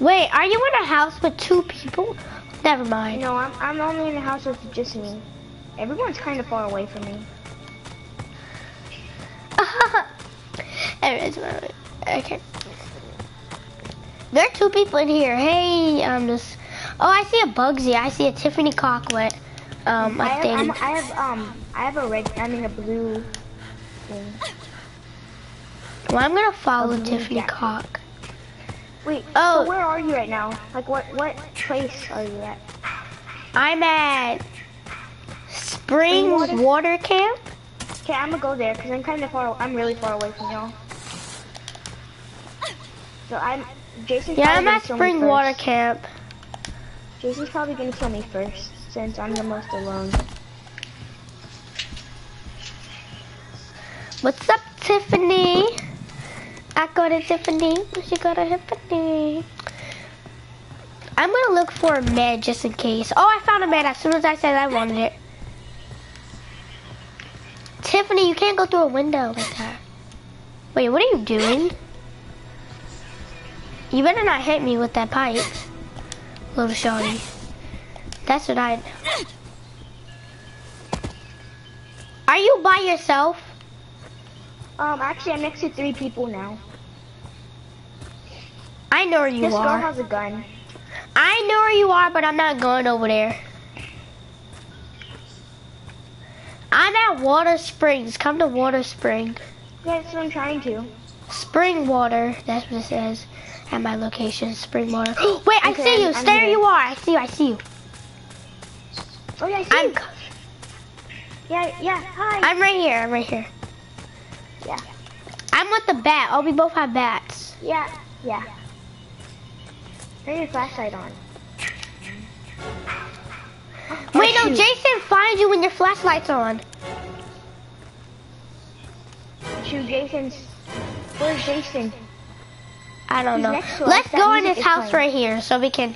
Wait, are you in a house with two people? Never mind. No, I'm, I'm only in a house with just me. Everyone's kind of far away from me. Anyways, okay. There are two people in here. Hey, I'm just. Oh, I see a Buggzy. I see a Tiffany Cocklet. Um, I, I have, think. I'm, I have um, I have a red. I mean a blue. Thing. Well, I'm gonna follow Tiffany jacket. Cock. Wait. Oh. So where are you right now? Like what what place are you at? I'm at Spring Water? Water Camp. Okay, I'm gonna go there because I'm kind of far. I'm really far away from y'all. So I'm. Jason's Yeah, I'm at Spring Water. Camp. Jason's probably gonna kill me first since I'm the most alone. What's up, Tiffany? I got a Tiffany. She got a Tiffany. I'm gonna look for a med just in case. Oh, I found a med as soon as I said I wanted it. Tiffany, you can't go through a window like that. Wait, what are you doing? You better not hit me with that pipe, little shorty. That's what I. Are you by yourself? Um, actually, I'm next to three people now. I know where you this girl has a gun. I know where you are, but I'm not going over there. I'm at Water Springs. Come to Water Spring. Yeah, that's what I'm trying to. Spring Water. That's what it says at my location. Spring Water. Wait, I Okay, see you. I'm- I'm There here. you are. I see you. I see you. Oh yeah, I see I'm. you. Yeah, yeah. Hi. I'm right here. I'm right here. I'm with the bat. Oh, we both have bats. yeah, yeah. Turn your flashlight on. Wait, Oh, no. Jason finds you when your flashlight's on. Shoot, Jason's. Where's Jason? I don't He's know. next to us. Let's go in this house playing. right here so we can.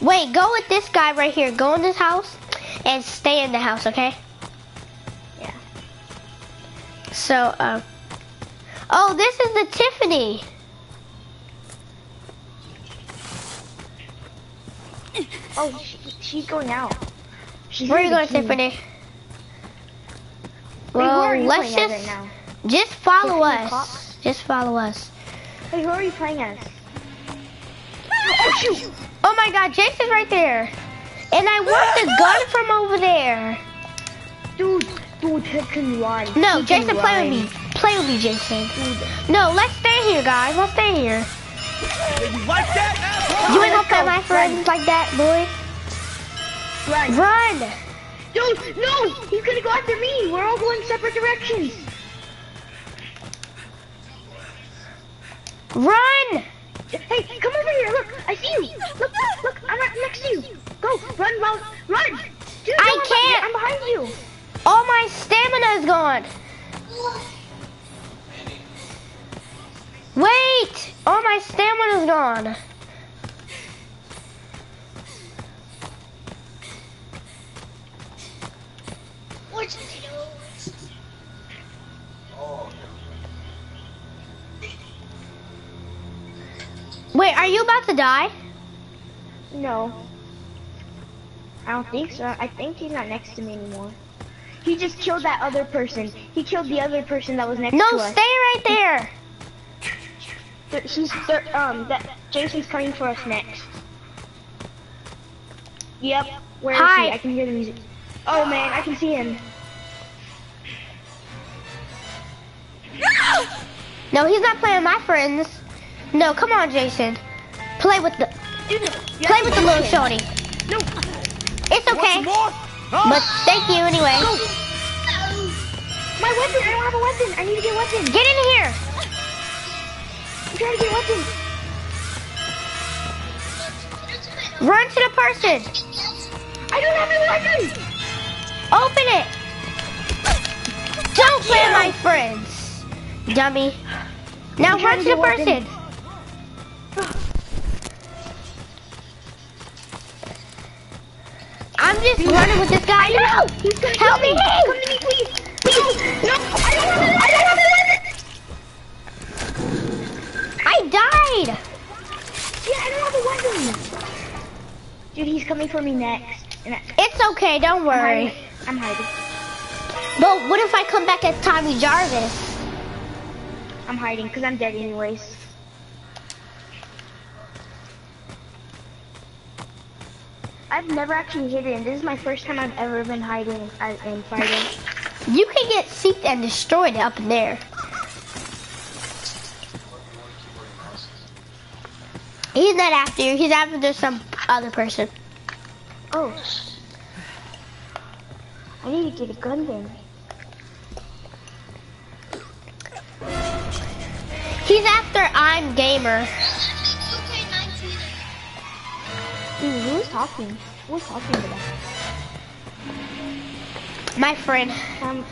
Wait, go with this guy right here. Go in this house and stay in the house, okay? Yeah. So, uh. Oh, this is the Tiffany. Oh, she, she's going out. She's Where are you going, bikini. Tiffany? Wait, Well, you let's just right just follow Tiffany us. Cox? Just follow us. Hey, who are you playing as? Oh shoot! Oh my God, Jason's right there, and I want the gun from over there. Dude, dude, he can run. No, He Jason, play run. with me. Play with me, Jason. Dude, No, let's stay here, guys. Let's stay here. You like that, asshole? You ain't gonna play my friends like that, boy. run. Run! Dude, no! He's gonna go after me! We're all going separate directions! Run! Hey, come over here, look! I see you! Look, look, I'm right next to you! Go, run, run, run! Dude, I no, I'm can't. behind- I'm behind you! All my stamina is gone. Wait! All my stamina is gone. Wait, are you about to die? No. I don't think so. I think he's not next to me anymore. He just killed that other person. He killed the other person that was next No, to us. No, stay right there. Th- He's um that Jason's coming for us next. Yep. Where is Hi. he? I can hear the music. Oh man, I can see him. No, he's not playing with my friends. No, come on, Jason. Play with the Dude, no. Play with the little shorty. No. It's okay. some? But thank you anyway. My weapon. I don't have a weapon. I need to get a weapon. Get in here. I'm trying to get a weapon. Run to the person. I don't have a weapon. Open it. Don't play my friends, dummy. Now I'm run to to the get a I'm just running with this guy. No! Help me! Come to me, please! Please! I to live! I! I died! Yeah, I don't have a weapon! Dude, he's coming for me next. It's okay, don't worry. I'm hiding. I'm hiding. But what if I come back as Tommy Jarvis? I'm hiding, because I'm dead anyways. I've never actually hidden. This is my first time I've ever been hiding uh, in fighting. You can get seeped and destroyed up in there. He's not after you. He's after some other person. Oh. I need to get a gun then. He's after I'm gamer. Dude, who's talking? Who's talking to that? My friend. Um,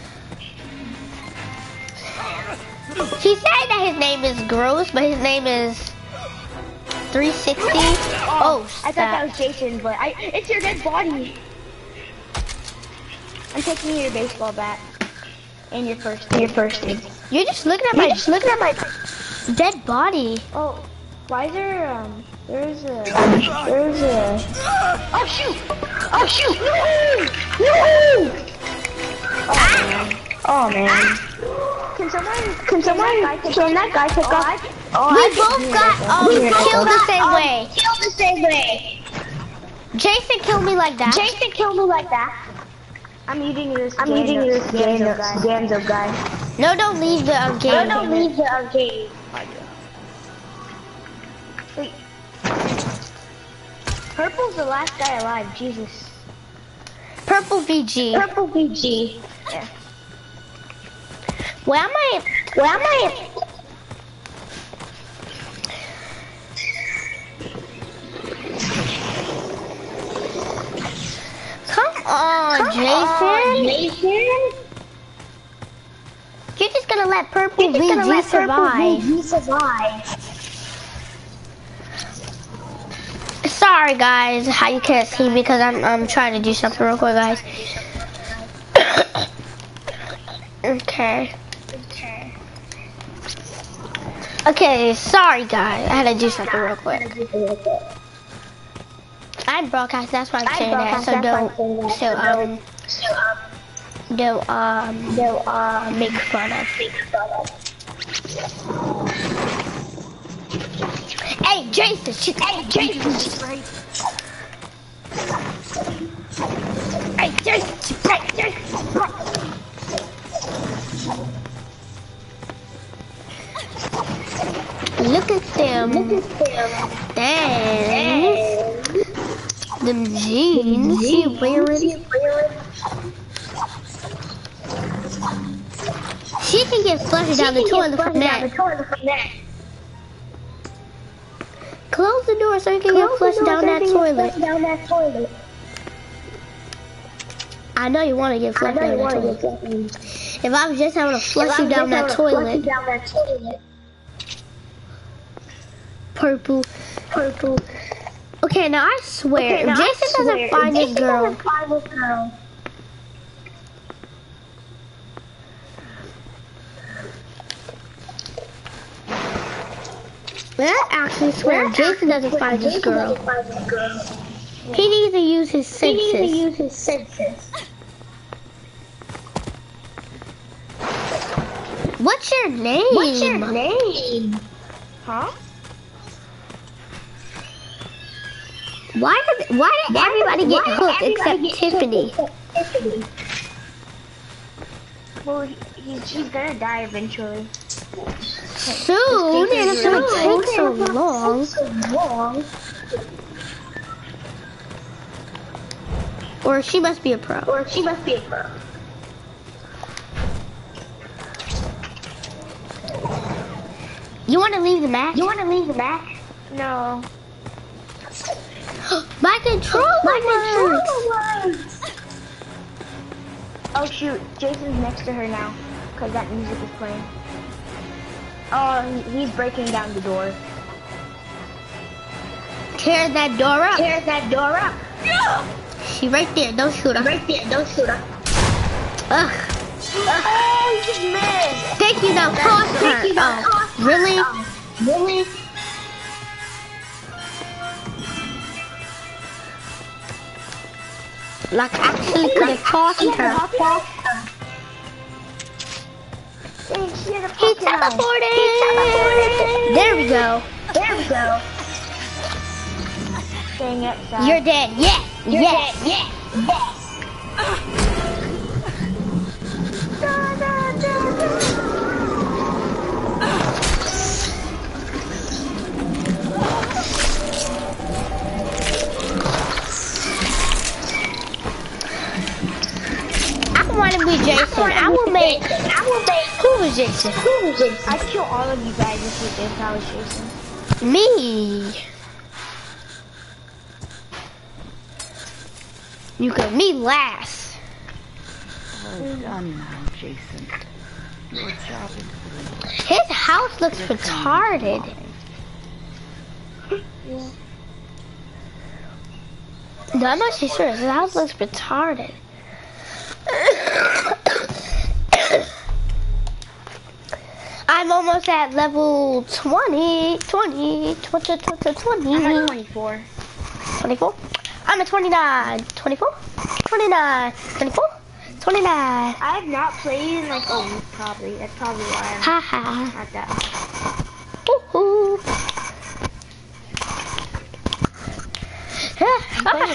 He said that his name is Gross, but his name is 360. Oh, I thought that was Jason, but I it's your dead body. I'm taking your baseball bat and your first your first thing. You're just looking at my just looking at my dead body. Oh, why is there um there's a there's a oh shoot oh shoot! No no oh man. Oh man can someone can someone can that guy pick up? Oh, We I both got it. um, We killed both the same um, way. killed the same way. Jason killed me like that. Jason killed me like that. I'm eating this I'm eating this Ganzo guy. Ganzo guy. No, don't leave the um, game. no don't leave the arcade Purple's the last guy alive, Jesus. Purple VG. Purple BG. Yeah. Where am I? Where am I? Come on, Jason. Jason? You're just gonna let Purple You're just gonna VG let survive. Purple BG survive. Sorry, guys. How you can't see me because I'm I'm trying to do something real quick, guys. okay. Okay. Okay. Sorry, guys. I had to do something real quick. I'm broadcasting. That's why I'm saying that. So don't. So um. So, um, Don't um. they'll, uh, Make fun of. make fun of. Hey, Jason. She, Hey, Jason, she's right. Hey, Jason. She's right. Jason. Look at them. Look at them. Dang. Them jeans she wearing. She can get flushed down the toilet from that. Close the door so you can get flushed down that toilet. Down that toilet. I know you want to get flushed down that toilet. If I was just having to flush you down that toilet, Down that toilet. purple, purple. Okay, now I swear, Okay, now if I Jason doesn't find Jason doesn't find his girl. I actually swear, if Jason doesn't find his Jason girl, doesn't find his girl. he needs to use his He needs to senses. use his senses. What's your name? What's your name? Huh? Why did Why did everybody get why hooked everybody except get Tiffany? Tiffany? Well, he, he's, he's gonna die eventually. Soon, and it's gonna take so long. So long. Or she must be a pro. Or she must be a pro. You want to leave the match? You want to leave the match? No. My controller My works. controller works. Oh shoot, Jason's next to her now, cause that music is playing. Oh, he's breaking down the door. Tear that door up. Tear that door up. No! She right there. Don't shoot her. Right there, don't shoot her. Ugh. Oh, he just missed. Thank you. Toss Thank her. you, now Oh, really? Oh, really? Like actually could have tossed her. Had a He teleported. teleported. There we go. There we go. Dang it, Sal. You're dead. Yes. You're yes. dead. Yes. Da, want to be Jason. I will make. I will make. Who was Jason? Who was it? I'd kill all of you guys if, you, if I was Jason. Me. You could me last. Well done now, Jason. Your job is. His house looks retarded. No, I'm actually serious. His house looks retarded. I'm almost at level 20, 20, 20, 20, 20. I'm at 24. 24. I'm at 29, 24, 29, 24, 29. I have not played in like a week probably. That's probably why I'm Ha ha. not that. Woohoo.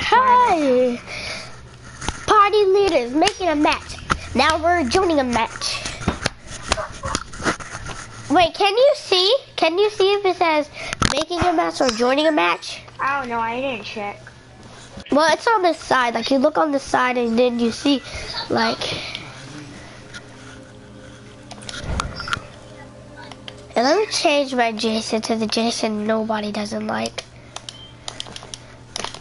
Hi. Party leaders making a match. Now we're joining a match. Wait, can you see? Can you see if it says making a match or joining a match? I don't know. I didn't check. Well, it's on this side. Like you look on the side and then you see, like. And let me change my Jason to the Jason nobody doesn't like.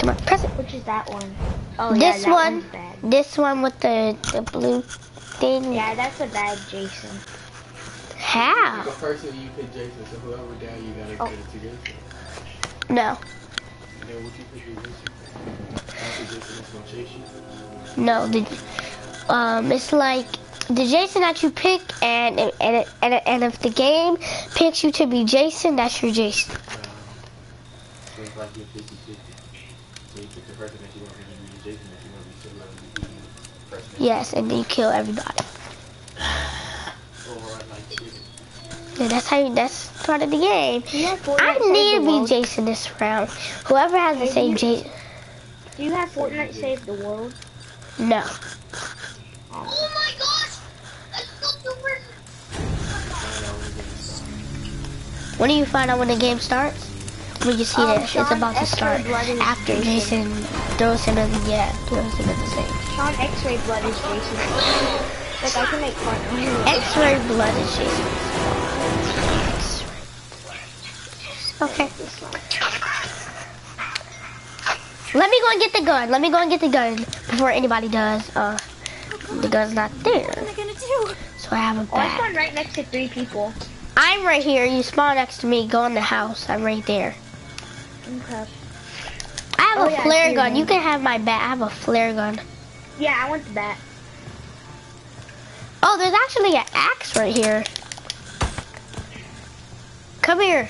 Come on, press it. Which is that one? Oh yeah, this that one, bad. this one with the the blue thing. Yeah, that's a bad Jason. How? The first one you pick Jason, so whoever down, you gotta Oh. get it to Jason. No, And then what you pick Jason. After Jason gonna chase you. no. The um, it's like the Jason that you pick, and and and, and, and if the game picks you to be Jason, that's your Jason. Um, so it's like you're 50 50. So you pick the person that you want to be the Jason that you want to be, so you want to be the person that Yes, and then you kill everybody. or like chicken. Yeah, that's how you, that's part of the game. Do you have Fortnite I need to be? Jason this round. Whoever has the same Jason. Do you have Fortnite Save the World? No. Oh my gosh! When the. When do you find out when the game starts? When you see Um, that it's about to start. After Jason. Throws him in the yeah, throws him in the same. Sean X-Ray Blood is Jason. Like I can make fun. X-ray blood is Jason. Okay. Let me go and get the gun. Let me go and get the gun before anybody does. Uh, the gun's not there. What am I gonna do? So I have a Oh, I bag. spawned right next to three people. I'm right here. You spawn next to me. Go in the house. I'm right there. Okay. I have Oh, a yeah, flare gun. you. Can have my bat. I have a flare gun. Yeah, I want the bat. Oh, there's actually an axe right here. Come here.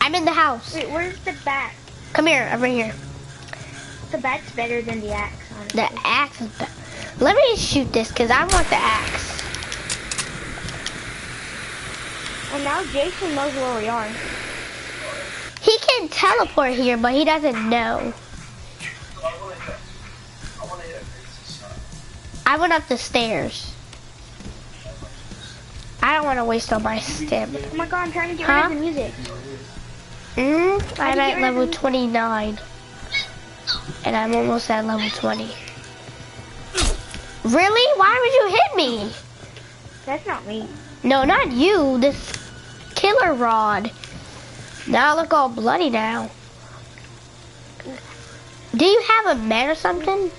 I'm in the house. Wait, where's the bat? Come here. I'm right here. The bat's better than the axe, honestly. The axe is better. Let me shoot this because I want the axe. Well, now Jason knows where we are. He can teleport here, but he doesn't know. I went up the stairs. I don't want to waste all my stamina. Oh my god, I'm trying to get Huh? rid of the music. Mm, I'm at level 29. And I'm almost at level 20. Really? Why would you hit me? That's not me. No, not you. This killer rod. Now I look all bloody now. Do you have a med or something?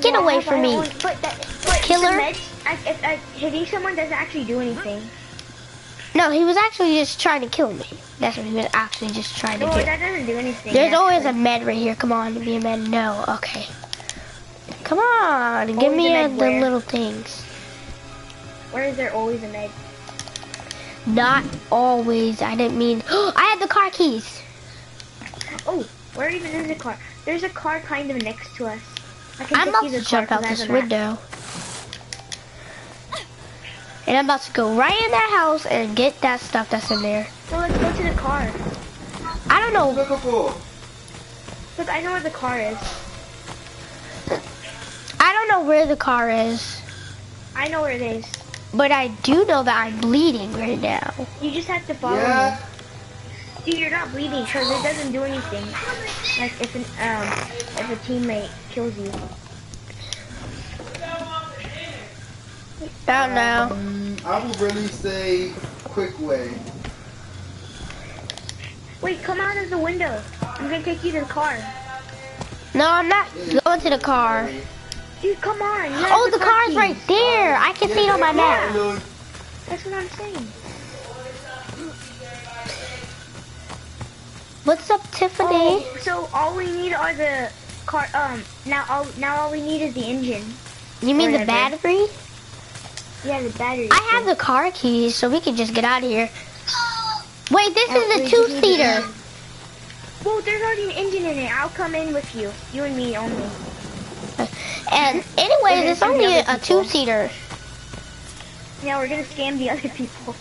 Get Yeah, away from me. But, that, but Killer? Meds, I, if, I, hitting someone doesn't actually do anything. No, he was actually just trying to kill me. That's what he was actually just trying to No, do. that doesn't do anything. There's always a med right here. Come on, be a med. No, okay. Come on, give me a the where? little things. Where is there always a med? Not always. I didn't mean. I have the car keys. Oh, where even is the car? There's a car kind of next to us. I can I'm about to jump out this window. And I'm about to go right in that house and get that stuff that's in there. So let's go to the car. I don't know. Look, I know where the car is. I don't know where the car is, I know where it is. But I do know that I'm bleeding right now. You just have to follow Yeah. me. Dude, you're not bleeding because it doesn't do anything. Like if an um if a teammate kills you. I don't know. Mm, I will really say quick way. Wait, come out of the window. I'm gonna take you to the car. No, I'm not going to the car. Dude, come on. Oh, the car car's right there. I can see it on my map. That's what I'm saying. What's up, Tiffany? Oh, so all we need are the car. Um, now all now all we need is the engine. You mean the battery? Yeah, the battery. I have the car keys, so we can just get out of here. Wait, this Oh, is a the two-seater. Well, there's already an engine in it. I'll come in with you. You and me only. And anyways, it's only a, a two-seater. Yeah, we're gonna scam the other people.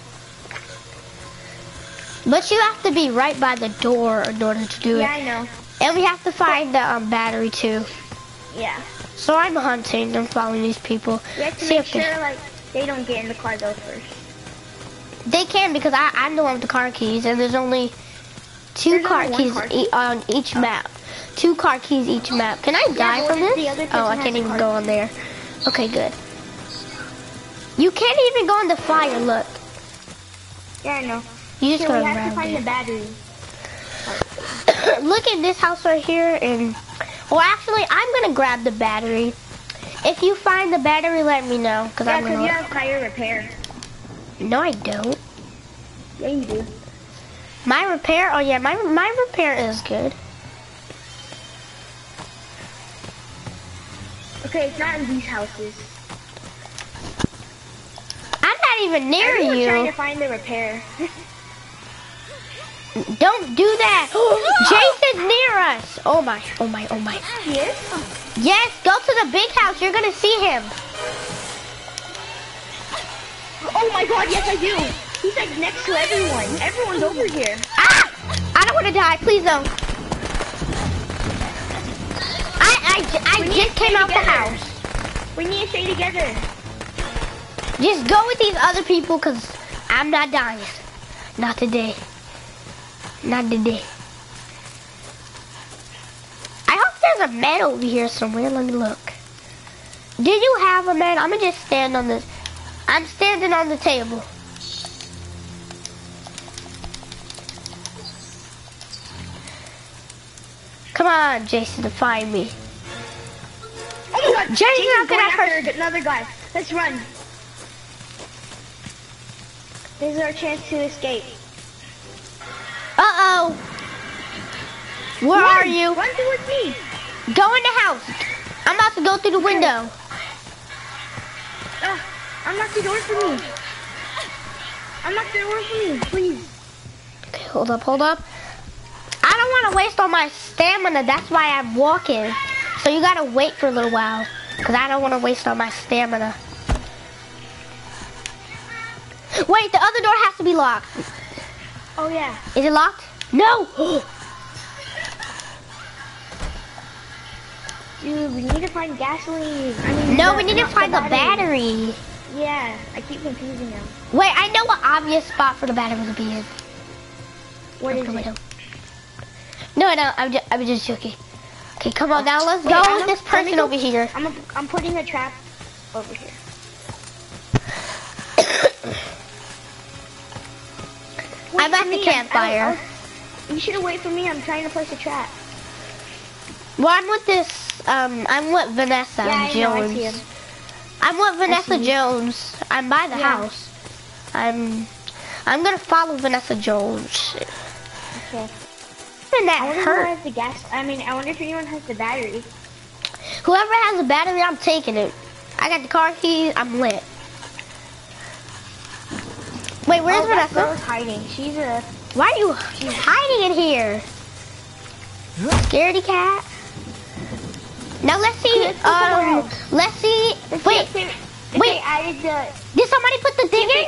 But you have to be right by the door in order to do Yeah, it. I know. And we have to find the um, battery too. Yeah. So I'm hunting. I'm following these people. We have to See make if they- sure like they don't get in the car though first. They can because I, I'm the one with the car keys, and there's only two There's car only keys car e- on each map. Two car keys each map. Can I die but from this? Oh, I can't even go on there. Okay, good. You can't even go on the fire. Look, Yeah, I know. you just Okay, go we have to find the battery. look at this house right here, and well, actually, I'm gonna grab the battery. If you find the battery, let me know, cause Yeah, I'm because gonna. you have fire repair. No, I don't. Yeah, you do. My repair. Oh yeah, my my repair is good. Okay, it's not in these houses. I'm not even near you. Everyone's trying to find the repair. Don't do that. Jason's near us. Oh my, oh my, oh my. he is? Yes, go to the big house. You're gonna see him. Oh my god, yes I do. He's like next to everyone. Everyone's over here. Ah! I don't want to die. Please don't. I I, I We need just came out the house. We need to stay together. Just go with these other people, cause I'm not dying. Not today. Not today. I hope there's a man over here somewhere. Let me look. Do you have a man? I'm gonna just stand on this. I'm standing on the table. Come on, Jason, to find me. Oh my god, not gonna going hurt- after another guy. Let's run. This is our chance to escape. Uh-oh. Where Run, are you? Run towards me. Go in the house. I'm about to go through the window. Ugh, unlock the door for me. Unlock the door for me, please. Okay, hold up, hold up. I don't want to waste all my stamina. That's why I'm walking. So you gotta wait for a little while. Because I don't want to waste all my stamina. Wait, the other door has to be locked. Oh yeah. Is it locked? No! Dude, we need to find gasoline. I mean, no, the- we need to find the battery. Yeah, I keep confusing them. Wait, I know what obvious spot for the battery to be in. What is No, I it? don't. No, no, I'm just, I'm just joking. Okay, come on now, let's Wait, go I'm with this person over here. I'm a, I'm putting a trap over here. Wait I'm at the me, campfire. I- I- you should have waited for me. I'm trying to place a trap. Well, I'm with this, um, I'm with Vanessa yeah, I know. I Jones. see. I'm with Vanessa. Jones. I'm by the Yeah. house. I'm, I'm gonna follow Vanessa Jones. Okay. And that I hurt. has the gas. I mean, I wonder if anyone has the battery. Whoever has a battery, I'm taking it. I got the car keys. I'm lit. Wait, where's oh, Vanessa? girl's hiding. She's a. Why are you She's hiding in here? Scaredy cat? Now let's see. Let's Um, let's see. Let's Wait, see if they, if wait. The. did somebody put the thing in?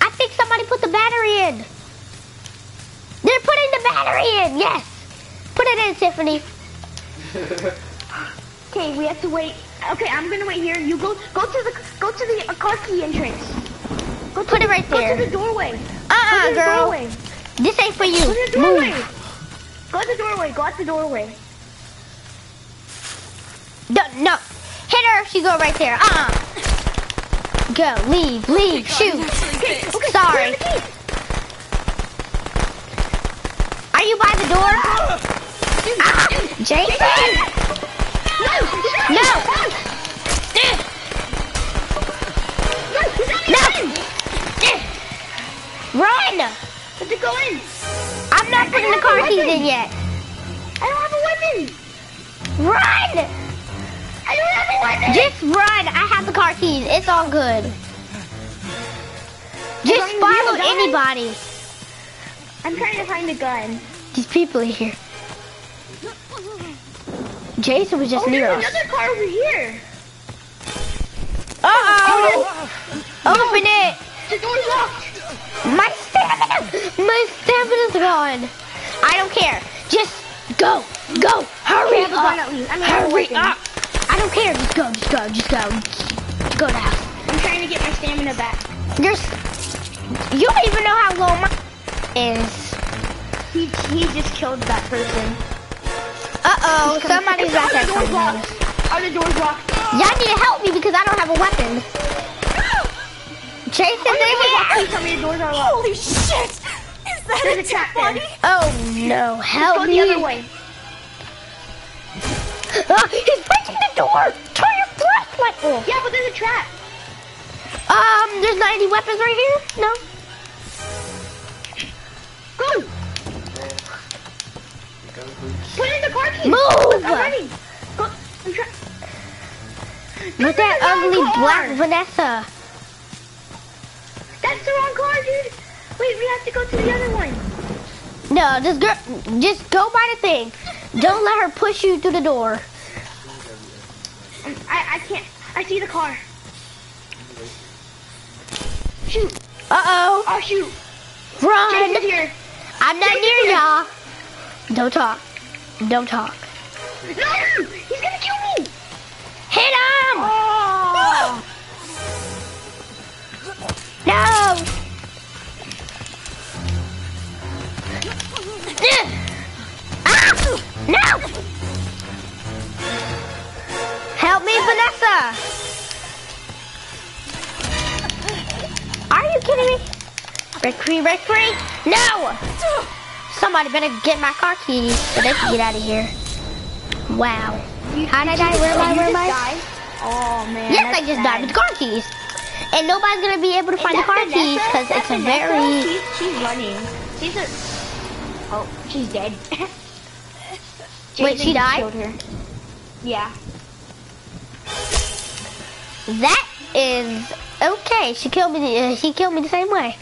I think somebody put the battery in. They're putting the battery in. Yes. Put it in, Tiffany. okay, we have to wait. Okay, I'm gonna wait here. You go. Go to the. Go to the uh, car key entrance. Go to Put it right Go to there. the doorway. Uh-uh, girl. doorway. This ain't for you. Go to the doorway. Move. Go to the doorway. Go out the doorway. No, no. Hit her if she go right there. Uh-uh. Go. Leave. Leave. Shoot. Okay. Okay. Sorry. where's the key? Are you by the door? Ah, Jason. No. No. No. Run. Let it go in. I'm not putting the car keys in yet. I don't have a weapon. Run. I don't have a weapon. Just run. I have the car keys. It's all good. Just follow anybody. I'm trying to find a gun. These people are here. Jason was just Oh, near there's us. another car over here. Uh-oh. Oh. Open it. The door's locked. My stamina. My stamina's gone. I don't care. Just go. Go. Hurry oh, a gun up. I mean, I have a Hurry up. I don't care. Just go. Just go. Just go. Go now. I'm trying to get my stamina back. There's. You don't even know how low my is. He he just killed that person. Uh-oh. Somebody's back there. Are the doors locked? The doors locked? Y'all need to help me because I don't have a weapon. Jason's Are the in doors locked? here. Please tell me the doors are locked. Holy shit! Is that There's a dead body? there. Oh no, help Go me. the other way. Ah, he's breaking the door. Turn your flashlight off. Yeah, but there's a trap. Um, there's not any weapons right here? No. Go. Put in the car key. Move. I'm running. Go. I'm that ugly car. black Vanessa. That's the wrong car, dude. Wait, we have to go to the other one. No, just go, just go by the thing. Don't let her push you through the door. Um, I I can't. I see the car. Shoot. Uh-oh. Oh shoot. Run. Jason's here. I'm not near y'all. Don't talk. Don't talk. No, he's gonna kill me. Hit him. Oh. No. Ah! No. Help me, Vanessa. Are you kidding me? Free, break free. No. Somebody better get my car keys so they can get out of here. Wow. How did I die? Where am I? Where am just I? Oh man. Yes, I just bad. died with the car keys. And nobody's gonna be able to find the car that keys because it's a Vanessa? very. She's, she's running. She's a. Oh, she's dead. Wait, she died? Killed her. Yeah. That is okay. She killed me. The, uh, she killed me the same way.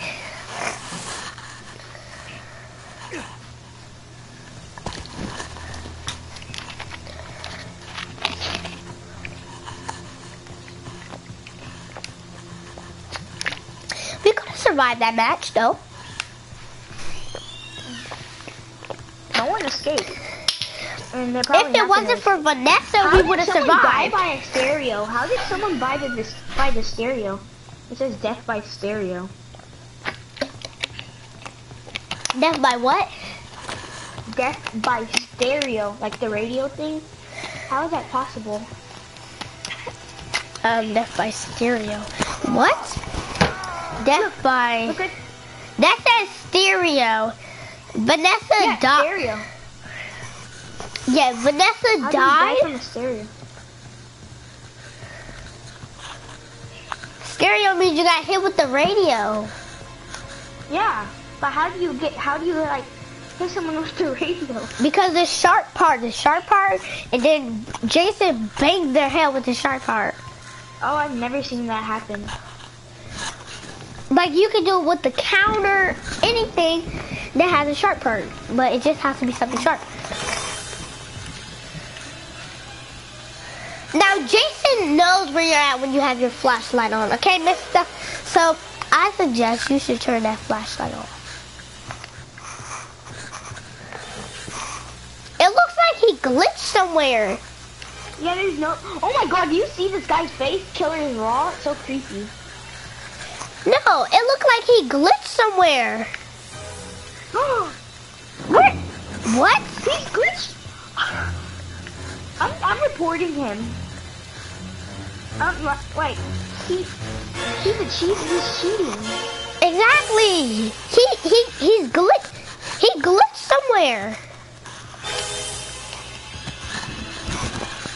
Survived that match, though. No one escaped. And If it wasn't for Vanessa, How we would have survived. by a stereo. How did someone buy the this buy the stereo? It says death by stereo. Death by what? Death by stereo, like the radio thing. How is that possible? Um, death by stereo. What? Death by. Look at That says stereo. Vanessa yeah, died. stereo. Yeah, Vanessa How did you die died. from a stereo? Stereo means you got hit with the radio. Yeah, but how do you get? How do you like hit someone with the radio? Because the sharp part, the sharp part, and then Jason banged their head with the sharp part. Oh, I've never seen that happen. Like you can do it with the counter, anything that has a sharp part, but it just has to be something sharp. Now Jason knows where you're at when you have your flashlight on, okay, Mister? So I suggest you should turn that flashlight on. It looks like he glitched somewhere. Yeah, there's no. Oh my God! Do you see this guy's face? Killer is raw. It's so creepy. No, it looked like he glitched somewhere. what? What? He's glitched. I'm, I'm reporting him. Um, like, he, he's a cheat. He's cheating. Exactly. He he he's glitched. He glitched somewhere.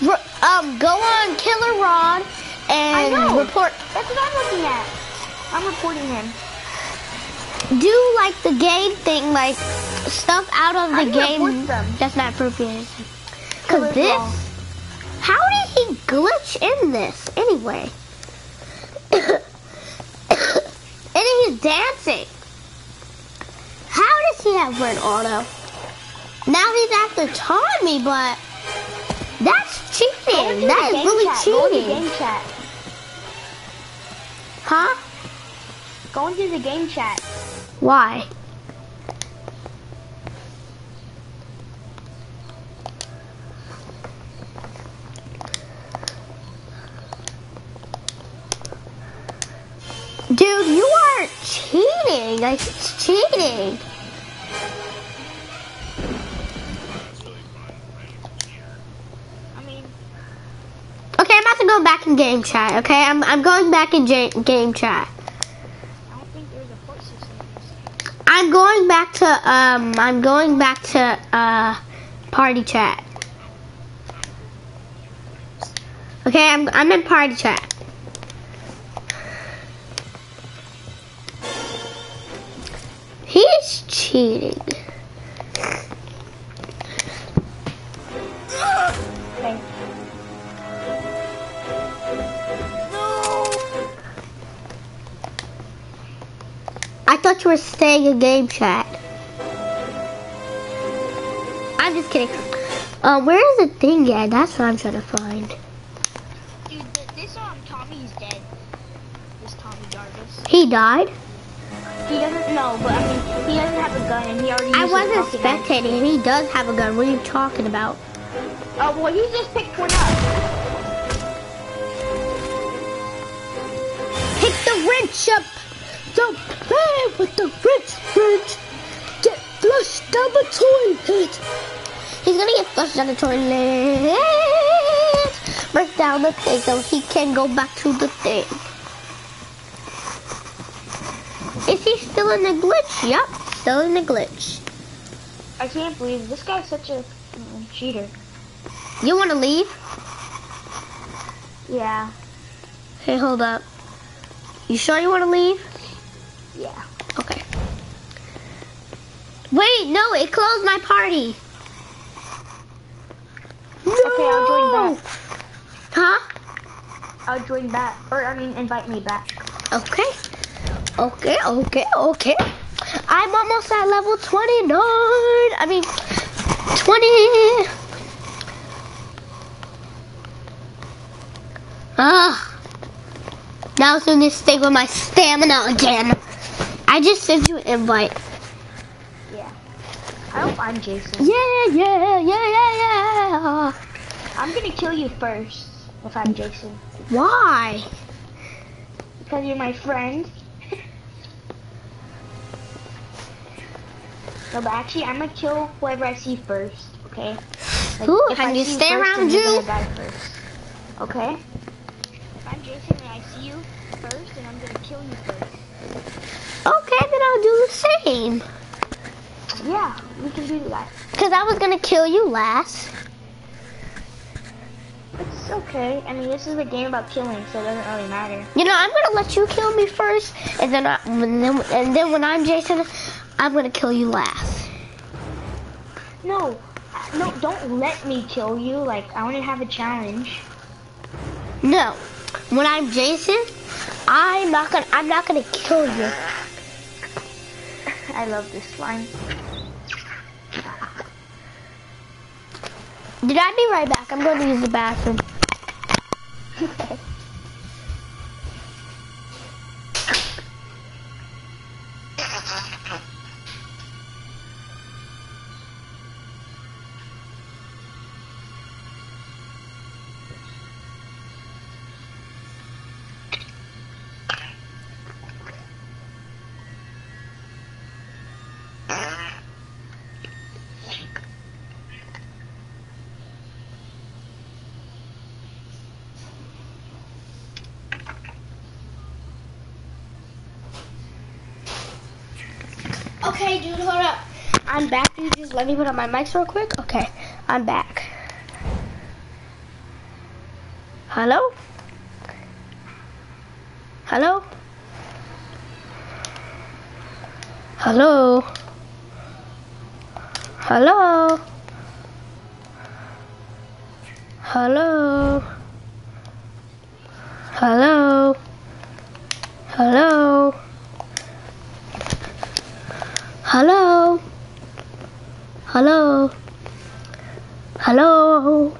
R- um, go on Killer Rod I and report. That's what I'm looking at. I'm reporting him. Do like the game thing, like stuff out of the game. That's not appropriate. Cause this, how did he glitch in this anyway? and he's dancing. How does he have an auto? Now he's after me, but that's cheating. That is really chat. Cheating. Huh? Go into the game chat. Why? Dude, you are cheating. Like, it's cheating. Okay, I'm about to go back in game chat, okay? I'm, I'm going back in game chat. I don't think there's a port system. in this. I'm going back to, um, I'm going back to, uh, party chat. Okay, I'm, I'm in party chat. He's cheating. Thought you staying in game chat. I'm just kidding. Um, where is the thing at? That's what I'm trying to find. Dude, th- this um Tommy's dead. This Tommy Jarvis. He died? He doesn't know, but I mean, he doesn't have a gun, and he already. I wasn't spectating, and he does have a gun. What are you talking about? Oh well, he just picked one up. Pick the wrench up! Play with the wrench, wrench! Get flushed down the toilet! He's gonna get flushed down the toilet! Break down the thing so he can go back to the thing. Is he still in the glitch? Yup, still in the glitch. I can't believe this guy's such a mm, cheater. You wanna leave? Yeah, Hey, hold up. You sure you wanna leave? Yeah. Okay. Wait, no, it closed my party. Okay, I'll join back. Huh? I'll join back, or I mean, invite me back. Okay. Okay, okay, okay. I'm almost at level 29. I mean, 20. Ah. Now I'm gonna stay with my stamina again. I just sent you an invite. Yeah. I hope I'm Jason. Yeah, yeah, yeah, yeah, yeah. Yeah. I'm gonna kill you first if I'm Jason, Why? because you're my friend. no, but actually, I'm gonna kill whoever I see first. Okay. Like, Ooh, if I you see stay first, around then you're gonna die first. Okay. If I'm Jason and I see you first, then I'm gonna kill you first. Okay, then I'll do the same. Yeah, we can do that. Because I was gonna kill you last. It's okay. I mean, this is a game about killing, so it doesn't really matter. You know, I'm gonna let you kill me first, and then, I, and then, and then when I'm Jason, I'm gonna kill you last. No, no, don't let me kill you. Like, I want to have a challenge. No, when I'm Jason, I'm not gonna, I'm not gonna kill you. I love this slime. Did I be right back? I'm going to use the bathroom. Dude. Just let me put on my mics real quick. Okay, I'm back. Hello? Hello? Hello? Hello? Hello? Hello? Hello? Hello? Hello? Hello?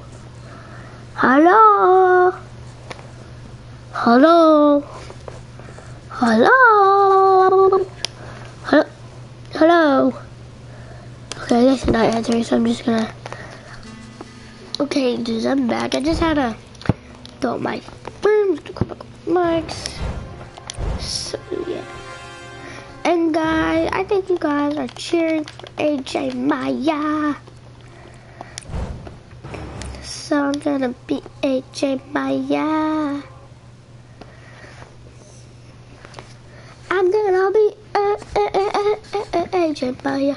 Hello? Hello? Hello? Hello? Hello? Okay, I guess you're not answering, so I'm just gonna... Okay, dudes, I'm back. I just had to throw my mics. Guys, I think you guys are cheering for AJ Maya. So I'm gonna beat AJ Maya. I'm gonna be uh, uh, uh, uh, uh, uh, AJ Maya.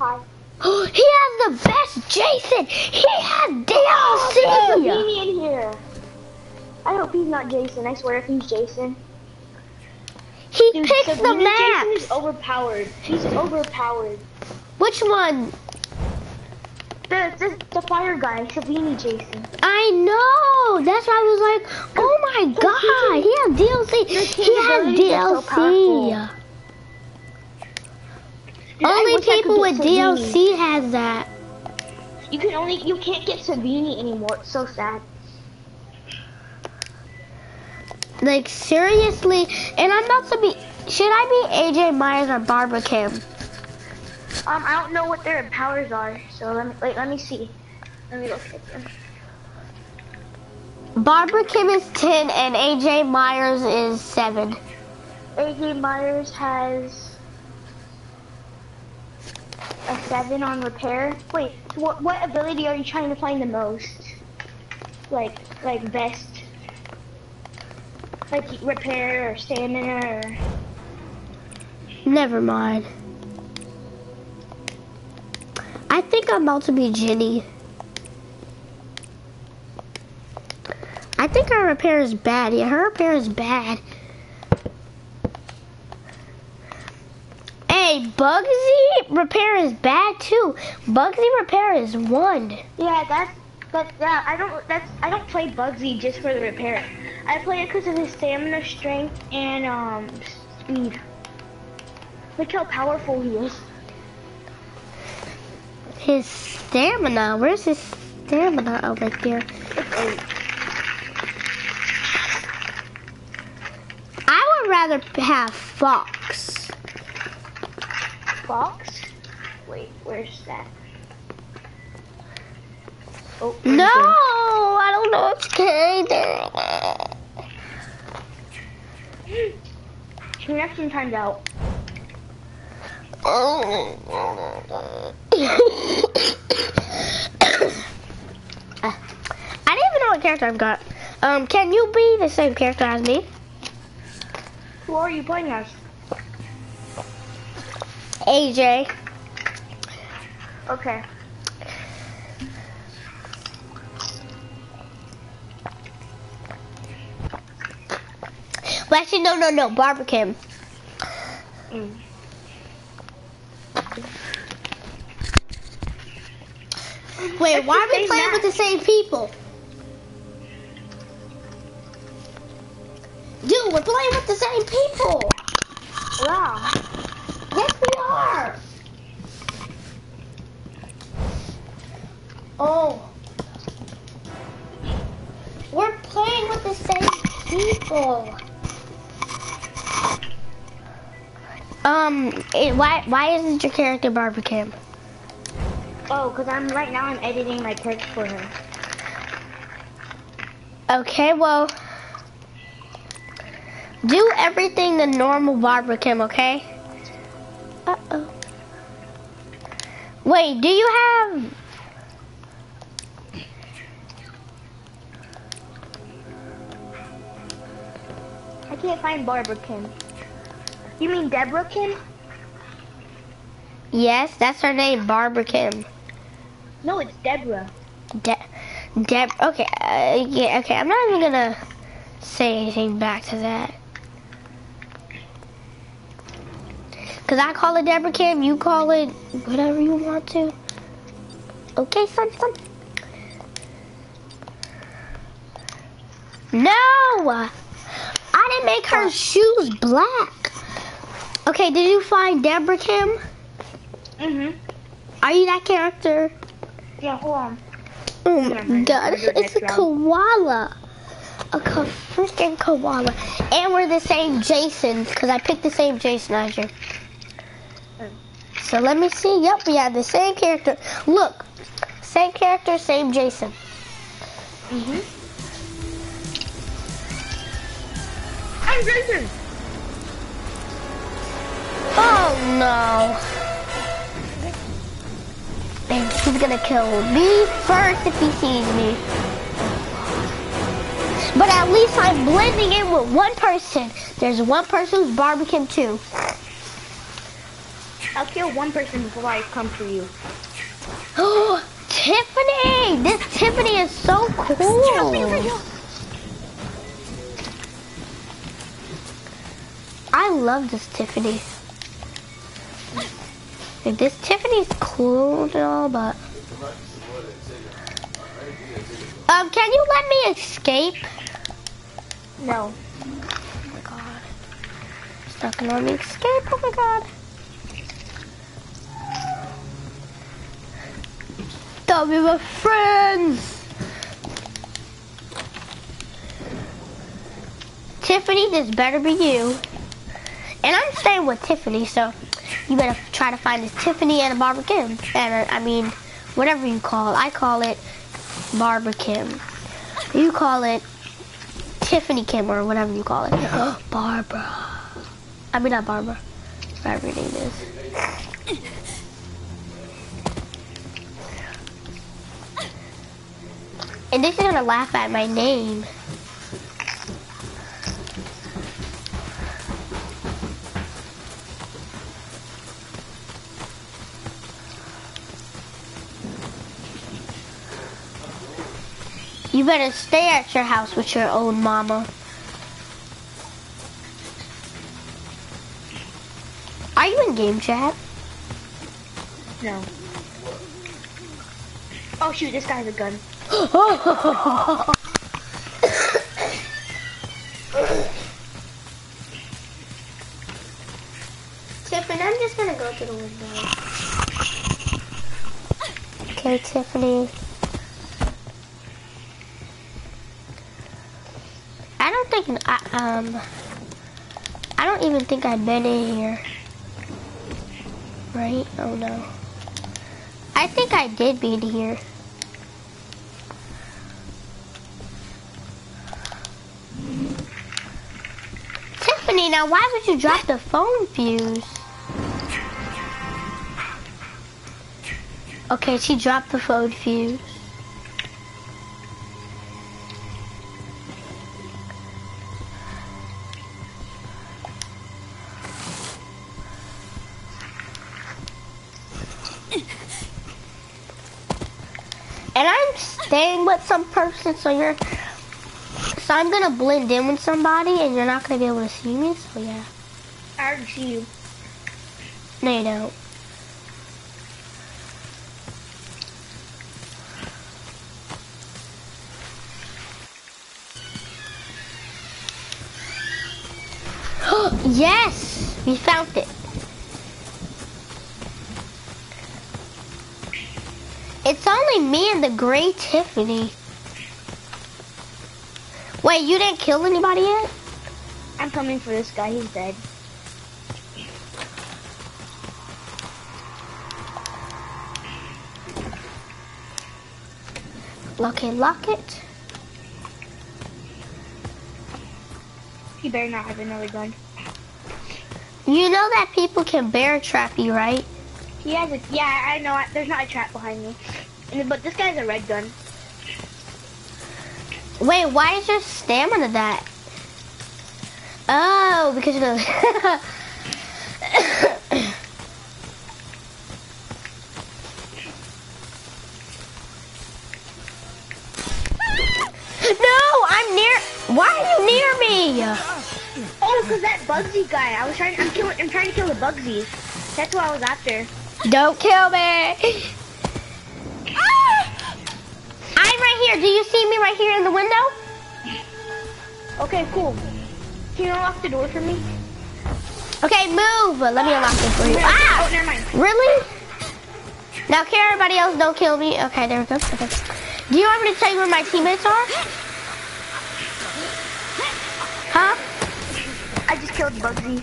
Hi. he has the best Jason. He has DLC. beanie in here. I hope he's not Jason. I swear if he's Jason. He Dude, picks the map. Is overpowered. He's overpowered. Which one? The, the, the fire guy, Savini Jason. I know. That's why I was like, oh my god, he has DLC. He has so DLC. Dude, Only wish I could people with Savini. DLC has that. You can only you can't get Savini anymore. It's so sad. Like seriously, and I'm about to be. Should I be AJ Myers or Barbara Kim? Um, I don't know what their powers are, so let me wait. Let me see. Let me look at them. Barbara Kim is 10 and AJ Myers is 7. AJ Myers has a seven on repair. Wait, what what ability are you trying to find the most? Like like best. Like repair or stamina or Never mind. I think I'm about to be Jenny. I think her repair is bad. Yeah, her repair is bad. Hey, Buggzy repair is bad too. Buggzy repair is one. Yeah, that's that. Yeah, I don't. That's I don't play Buggzy just for the repair. I play it because of his stamina, strength, and um speed. Look how powerful he is. His stamina. Where's his stamina? Oh, right there. I would rather have Fox. Fox. Wait, where's that? Oh No, I don't know what's character. Connection timed out. I didn't even know what character I've got. Um, can you be the same character as me? Who are you playing as? AJ. Okay. Well, actually, no, no, no. Barbara Kim. Mm. Wait, why are we playing map. with the same people? Dude, we're playing with the same people. Wow. Yes, we are. Oh. We're playing with the same people. Um, it, why why isn't your character Barbara Kim? Oh, cause I'm right now. I'm editing my text for her. Okay, well, do everything the normal Barbara Kim, okay? Uh oh. Wait, do you have? Can't find Barbara Kim. You mean Deborah Kim? Yes, that's her name, Barbara Kim. No, it's Deborah. De- Deb. Okay, uh, yeah, okay. I'm not even gonna say anything back to that. Cause I call it Deborah Kim, you call it whatever you want to. Okay, son, son. No, Make her shoes black. Okay, did you find Deborah Kim? Mhm. Are you that character? Yeah, hold on. Oh my god, I'll do it it's a round. koala. A ko- freaking koala. And we're the same Jason, because I picked the same Jason as you. So let me see. Yep, we have the same character. Look, same character, same Jason. Mhm. I'm Jason. Oh no. He's gonna kill me first if he sees me. But at least I'm blending in with one person. There's one person who's barbecue too. I'll kill one person before I come for you. Oh, Tiffany! This Tiffany is so cool. I love this Tiffany. Like, this Tiffany's cool and all, but um, can you let me escape? No. Oh my god, it's not gonna let me escape. Oh my god. Thought we were friends. Tiffany, this better be you. And I'm staying with Tiffany, so you better try to find this Tiffany and a Barbara Kim. And uh, I mean, whatever you call it. I call it Barbara Kim. You call it Tiffany Kim or whatever you call it. Barbara. I mean, not Barbara. Whatever your name is. And this is gonna laugh at my name. You better stay at your house with your own mama. Are you in game chat? No. Oh shoot, this guy has a gun. Tiffany, I'm just gonna go to the window. Okay, Tiffany. I don't think I, um I don't even think I've been in here. Right? Oh no. I think I did be in here. Tiffany, now why would you drop the phone fuse? Okay, she dropped the phone fuse. Staying with some person, so you're so I'm gonna blend in with somebody and you're not gonna be able to see me, so yeah. See you. No you don't. yes! We found it. It's only me and the gray Tiffany. Wait, you didn't kill anybody yet? I'm coming for this guy, he's dead. Okay, lock it. He better not have another gun. You know that people can bear trap you, right? He has a, yeah, I know, there's not a trap behind me. But this guy's a red gun. Wait, why is your stamina that? Oh, because of the... no, I'm near... Why are you near me? Oh, because that Buggzy guy. I was trying... I'm, I'm trying to kill the Buggzies. That's what I was after. Don't kill me. Here. Do you see me right here in the window? Okay, cool. Can you unlock the door for me? Okay, move. Let me unlock this for you. Oh, Ah! never mind. Really? Now, can everybody else don't kill me? Okay, there we go. Okay. Do you want me to tell you where my teammates are? Huh? I just killed Buggzy.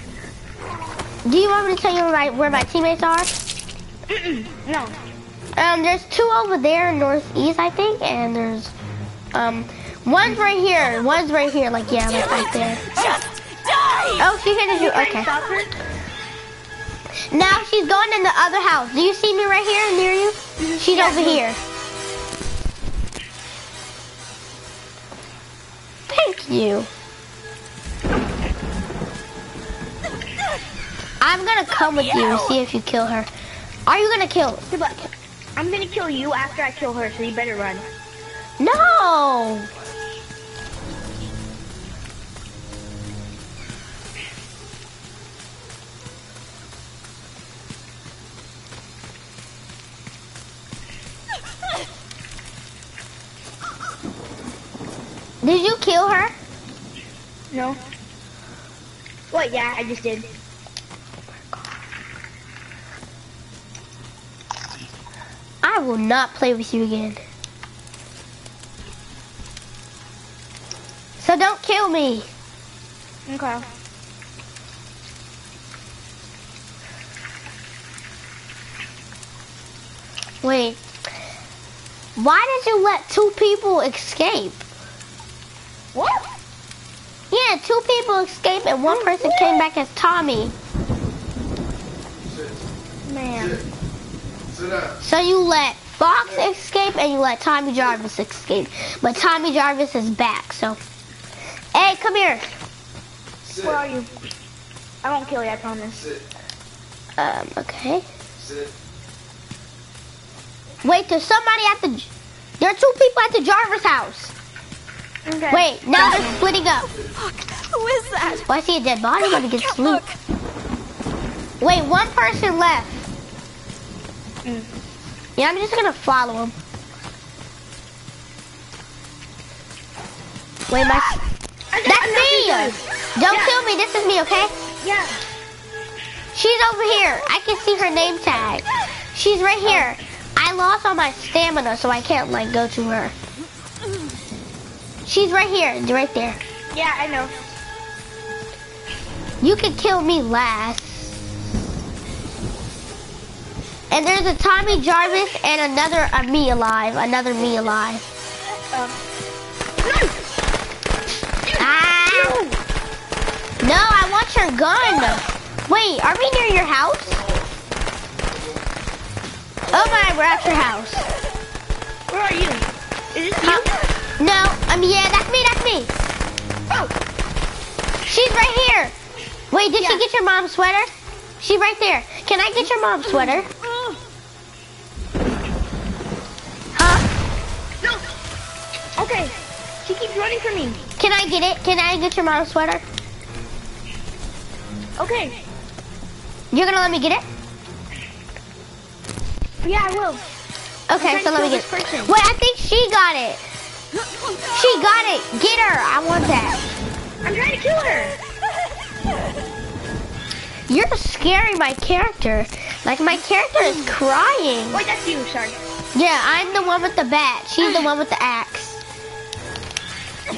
Do you want me to tell you where my, where my teammates are? No. Um, there's two over there in northeast, I think, and there's um, one's right here, one's right here, like yeah, like right there. Oh, she hit you. Okay. Now she's going in the other house. Do you see me right here near you? She's over here. Thank you. I'm gonna come with you and see if you kill her. Are you gonna kill? But I'm gonna kill you after I kill her, so you better run. No. Did you kill her? No. What? Yeah, I just did. I will not play with you again. So don't kill me. Okay. Wait. Why did you let two people escape? What? Yeah, two people escaped and one person came back as Tommy. Man. Sit down. So you let Fox escape and you let Tommy Jarvis escape. But Tommy Jarvis is back, so. Hey, come here. Sit. Where are you? I won't kill you, I promise. Sit. Um, okay. Sit. Wait, there's somebody at the. There are two people at the Jarvis house. Okay. Wait, now they're splitting up. Fuck, who is that? Oh, I see a dead body. I'm gonna get Can't sloop. look. Wait, one person left. Mm. Yeah, I'm just gonna follow him. Wait, my. I That's me! Don't Yeah. kill me, this is me, okay? Yeah. She's over here. I can see her name tag. She's right here. I lost all my stamina, so I can't, like, go to her. She's right here, right there. Yeah, I know. You can kill me last. And there's a Tommy Jarvis and another a me alive. Another me alive. Um, Ah! No, I want your gun. Wait, are we near your house? Oh my, we're at your house. where are you? Is this you? Huh? No, um, yeah, that's me, that's me. Oh, She's right here. Wait, did she get your mom's sweater? She's right there. Can I get your mom's sweater? Huh? no. Okay. She keeps running from me. Can I get it? Can I get your mom's sweater? Okay. You're gonna let me get it? Yeah, I will. Okay, so let me get it. person. Wait, I think she got it. She got it. Get her. I want that. I'm trying to kill her. You're scaring my character. Like my character is crying. Wait, that's you. Sorry. Yeah, I'm the one with the bat. She's the one with the axe.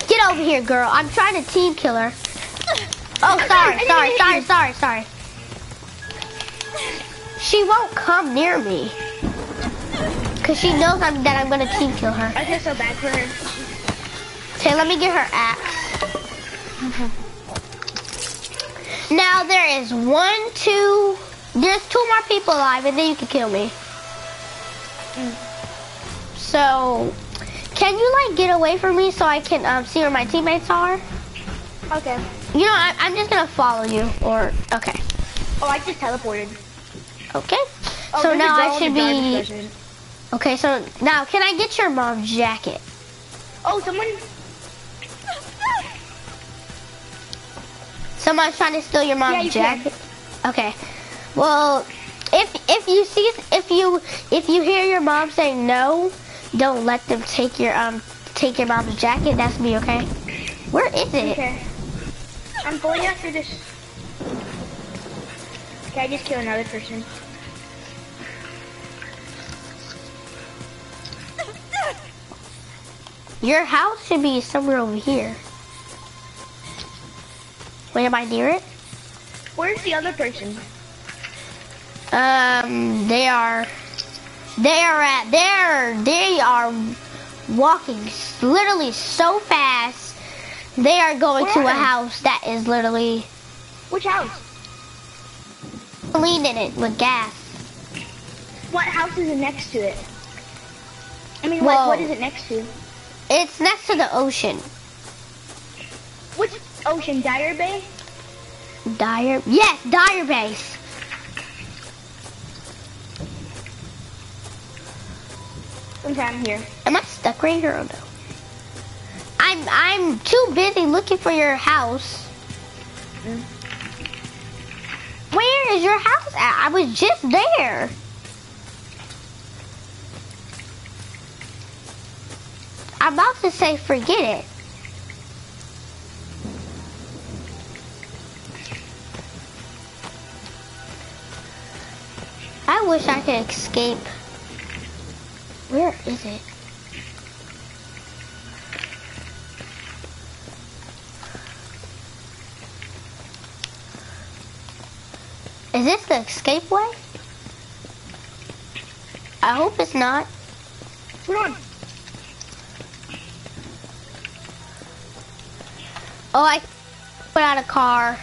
Get over here, girl. I'm trying to team kill her. Oh, sorry, sorry, sorry, sorry, sorry. She won't come near me. Cause she knows I'm, that I'm gonna team kill her. I feel so bad for her. Okay, let me get her axe. Now there is one, two, there's two more people alive and then you can kill me. Mm. So, can you like get away from me so I can um, see where my teammates are? Okay. You know, I, I'm just gonna follow you or, okay. Oh, I just teleported. Okay. Oh, so now I should be, okay, so now can I get your mom's jacket? Oh, someone. Someone's trying to steal your mom's Yeah, you can. jacket. Okay. Well, if if you see if you if you hear your mom saying no, don't let them take your um take your mom's jacket. That's me, okay? Where is it? Okay. I'm going after this. Okay, I just kill another person. Your house should be somewhere over here. Wait, am I near it? Where's the other person? Um, they are, they are at, they're, they are walking literally so fast. They are going to a house that is literally Which house? lean in it with gas. What house is it next to it? I mean, Well- like, what is it next to? It's next to the ocean. Which ocean? Dire Bay? Dire, yes, Dire Base. Sometime here. Am I stuck right here or no? I'm, I'm too busy looking for your house. Where is your house at? I was just there. I'm about to say forget it. I wish I could escape. Where is it? Is this the escape way? I hope it's not. On. Oh, I put out a car.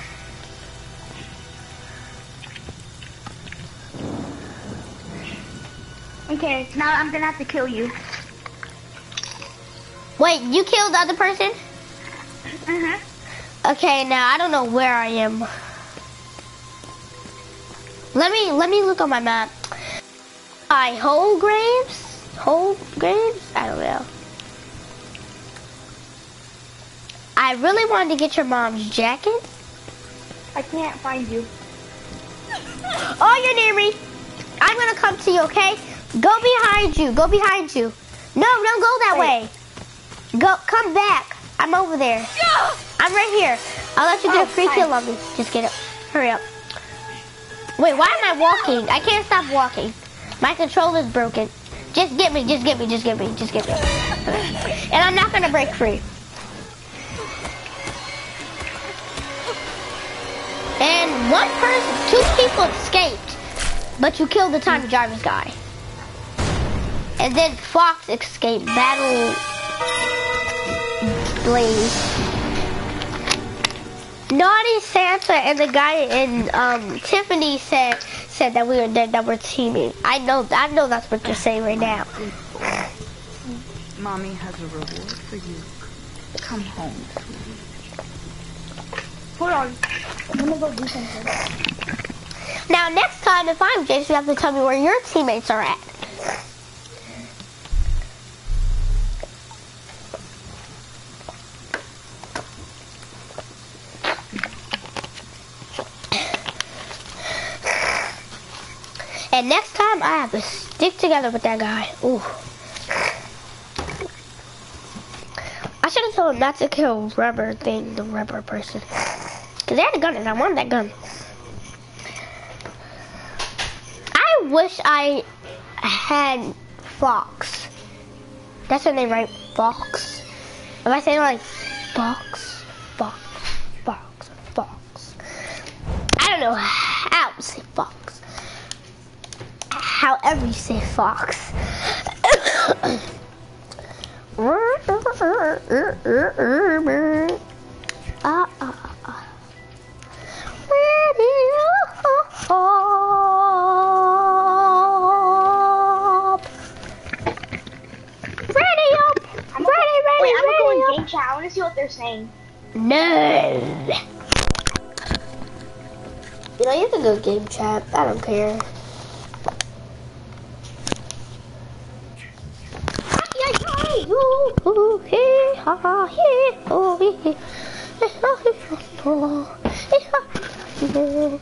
Okay, now I'm gonna have to kill you. Wait, you killed the other person? Uh-huh. Okay, now I don't know where I am. Let me let me look on my map. I whole graves? Whole graves? I don't know. I really wanted to get your mom's jacket. I can't find you. Oh, you're near me. I'm gonna come to you, okay? Go behind you. Go behind you. No, don't go that Wait. way. Go, come back. I'm over there. I'm right here. I'll let you get Oh, a free fine. kill on me. Just get it. Hurry up. Wait, why am I walking? I can't stop walking. My controller's broken. Just get me. Just get me. Just get me. Just get me. And I'm not gonna break free. And one person, two people escaped, but you killed the Tommy Jarvis guy. And then Fox escaped. Battle Blaze. Naughty Santa and the guy in um, Tiffany said said that we were that, that we're teaming. I know I know that's what you're saying right now. Mommy has a reward for you. Come home, sweetie. Hold on. I'm gonna go do something. Now next time if I'm Jason, you have to tell me where your teammates are at. And next time I have to stick together with that guy. Ooh. I should have told him not to kill rubber thing, the rubber person. Cause they had a gun and I wanted that gun. I wish I had Fox. That's her name, right? Fox. Am I saying like Fox, Fox, Fox, Fox? I don't know how to say Fox. However you say Fox. Ah, ah, ah. Ready up! I'm Ready, ready, Wait, I'm gonna go ready in up! game chat. I ooh, ooh, hey, ha, ah, hey, oh, hey, hey, hey, ha, hey, ha, hey, ha, hey,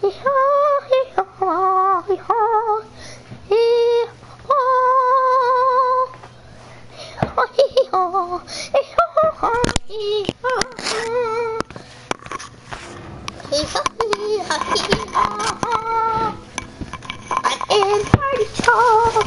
hey, ha, hey, ha, hey, ha, hey, ha, hey, ha, hey, ha, hey, ha, and party talk.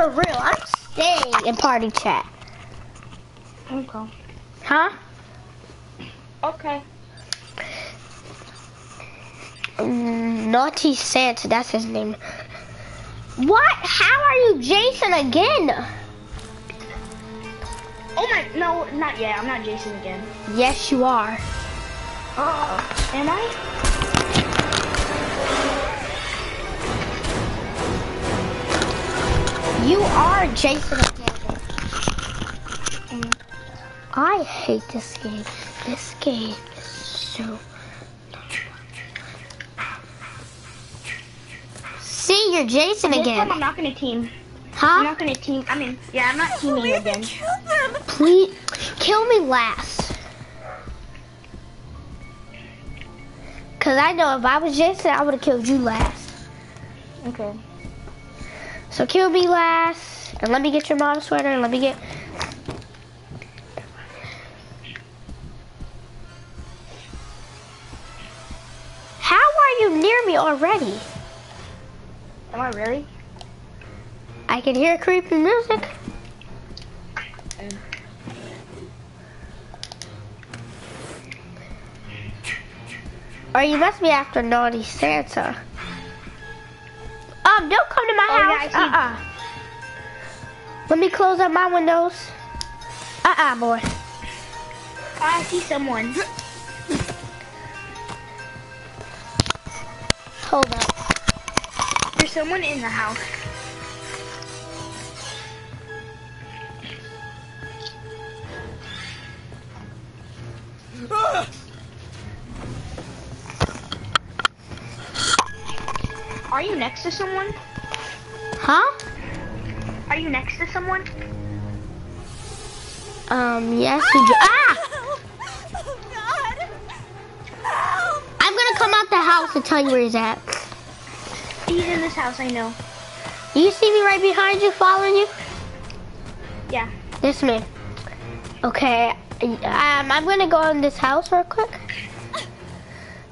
for real. I'm staying in party chat. Okay. Huh? Okay. Mm, Naughty Santa, that's his name. What? How are you Jason again? Oh my, no, not yet. I'm not Jason again. Yes, you are. Uh, am I? You are Jason again. I hate this game. This game is so. See, you're Jason This time again. I'm not gonna team. Huh? I'm not gonna team. I mean, yeah, I'm not teaming again. Kill them. Please kill me last. Cause I know if I was Jason, I would have killed you last. Okay. So kill me last, and let me get your model sweater, and let me get. How are you near me already? Am I really? I can hear creepy music. Or you must be after Naughty Santa. Don't come to my Oh, house. See. uh-uh. Let me close up my windows. Uh-uh, boy. I see someone. Hold up. There's someone in the house. Are you next to someone? Huh? Are you next to someone? Um, yes, you do. Ah! Help. Oh, God. Help. I'm gonna come out the house and tell you where he's at. He's in this house, I know. You see me right behind you, following you? Yeah. This man. Okay, um, I'm gonna go in this house real quick.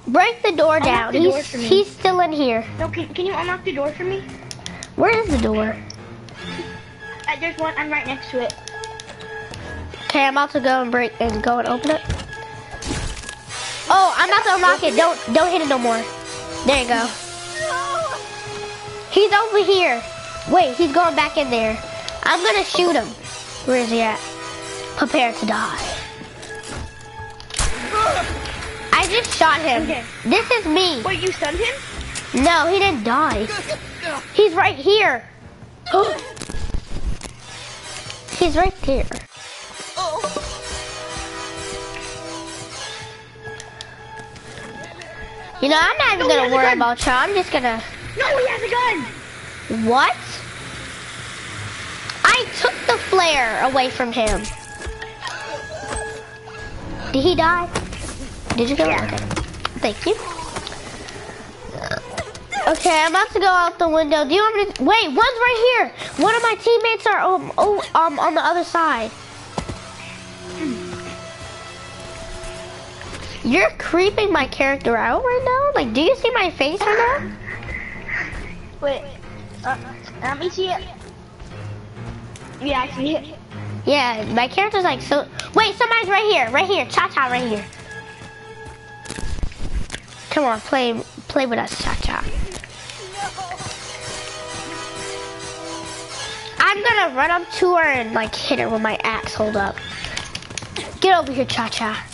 Break the door down. the he's, door he's still in here. No, can, can you unlock the door for me? Where is the door? Uh, there's one. I'm right next to it. Okay, I'm about to go and break and go and open it. Oh, I'm about to unlock it. Don't don't hit it no more. There you go. He's over here. Wait, he's going back in there. I'm gonna shoot him. Where is he at? Prepare to die. I just shot him. Okay. This is me. Wait, you stunned him? No, he didn't die. He's right here. He's right there. Oh. You know, I'm not even No, gonna worry about you. I'm just gonna. No, he has a gun. What? I took the flare away from him. Did he die? Did you get? Yeah. Okay. Thank you. Okay, I'm about to go out the window. Do you want me to? Wait, one's right here. One of my teammates are um, oh, um on the other side. You're creeping my character out right now. Like, do you see my face right now? Wait. Uh, let me see it. Yeah, I see it. Yeah, my character's like so. Wait, somebody's right here, right here, Cha Cha, right here. Come on, play, play with us, Cha Cha. I'm gonna run up to her and like hit her with my axe. Hold up. Get over here, Cha Cha.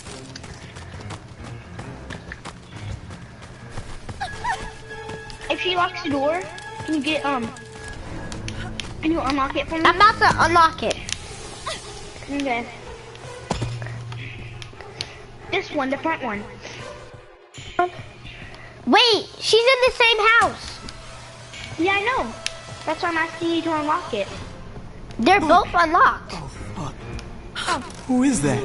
If she locks the door, can you get um? Can you unlock it for me? I'm about to unlock it. Okay. This one, the front one. Wait, she's in the same house. Yeah, I know. That's why I'm asking you to unlock it. They're both unlocked. Oh, Who is that?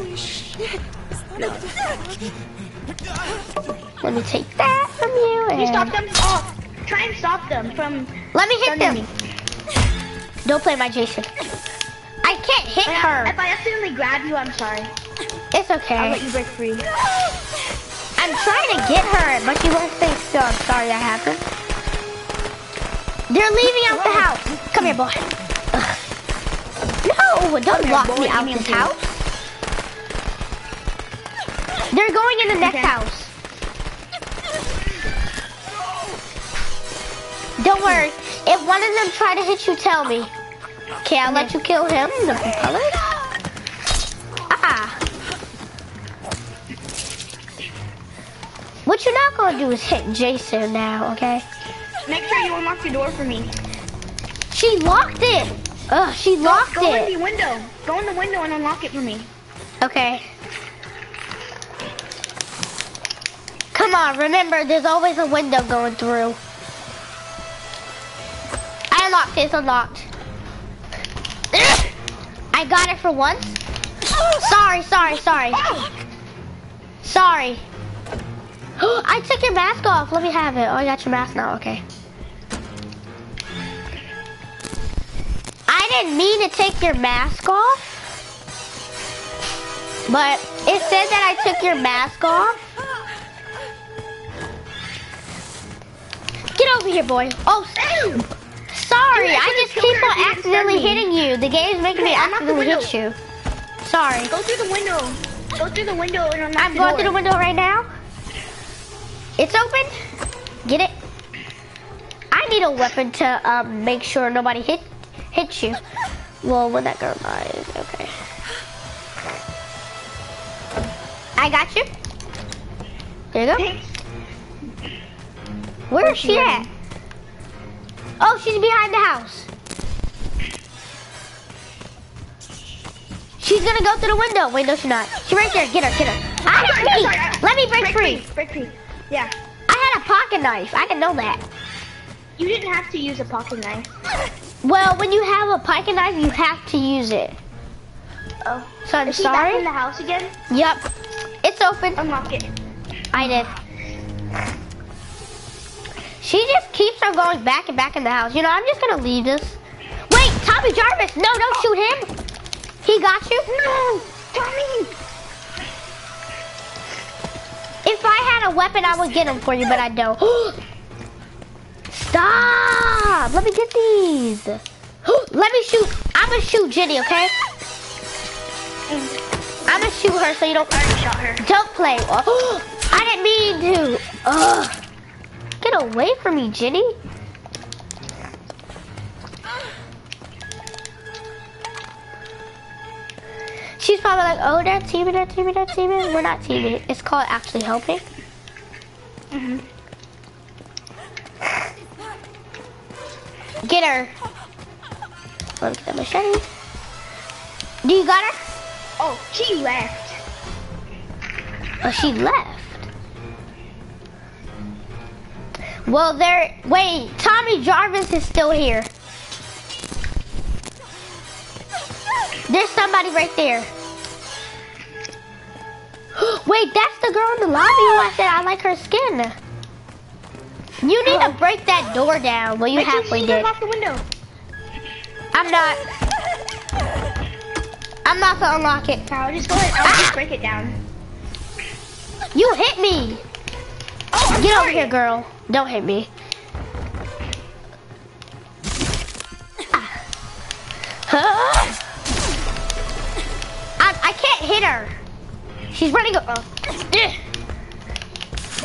Let me take that from you. Can you stop them? Oh, try and stop them from Let me hit them. me. Don't play my Jason. I can't hit If her. If I accidentally grab you, I'm sorry. It's okay. I'll let you break free. I'm trying to get her, but she won't stay still. I'm sorry that happened. They're leaving out the house. Come here, boy. Ugh. No, don't here, lock boy. me out this house. They're going in the next Okay. house. Don't worry. If one of them try to hit you, tell me. Okay, I'll let you kill him. The propeller. Ah. What you're not gonna do is hit Jason now, okay? Make sure you unlock the door for me. She locked it. Ugh, she locked Go in it. the window. Go in the window and unlock it for me. Okay. Come on, remember, there's always a window going through. I unlocked it, it's unlocked. I got it for once. Sorry, sorry, sorry. Sorry. I took your mask off. Let me have it. Oh, I got your mask now. Okay. I didn't mean to take your mask off. But it said that I took your mask off. Get over here, boy. Oh, sorry. I just keep on if you didn't accidentally hitting you. The game's making me Okay, I'm out the accidentally hit you. Sorry. Go through the window. Go through the window I'm going through the window right now. It's open. Get it. I need a weapon to um, make sure nobody hit hits you. Well, when that girl dies, okay. I got you. There you go. Where is she at? Oh, she's behind the house. She's gonna go through the window. Wait, no, she's not. She's right there. Get her, get her. Ah, sorry, Let me break, free. Break free. Yeah. I had a pocket knife. I didn't know that. You didn't have to use a pocket knife. Well, when you have a pocket knife, you have to use it. Oh. So I'm Is he back sorry. in the house again? Yep. It's open. Unlock it. I did. She just keeps on going back and back in the house. You know, I'm just gonna leave this. Wait, Tommy Jarvis! No, don't oh. shoot him! He got you? No! Tommy! If I had a weapon, I would get them for you, but I don't. Stop! Let me get these. Let me shoot. I'm gonna shoot Jenny, okay? I'm gonna shoot her so you don't. I already shot her. Don't play. I didn't mean to. Ugh. Get away from me, Jenny. She's probably like, oh, they're teaming, they're teaming, they're teaming. We're not teaming. It's called actually helping. Mhm. Get her. Let me get that machete. Do you got her? Oh, she left. Oh, she left. Well, there. Wait, Tommy Jarvis is still here. There's somebody right there. Wait, that's the girl in the lobby who I said I like her skin. You need to break that door down. Well, you Wait, halfway did. off the window. I'm not. I'm not gonna unlock it. I'll just go ahead. I'll just ah! break it down. You hit me. Oh, I'm Get over here, girl. Don't hit me. Huh? Ah. I, I can't hit her. She's running up. Uh,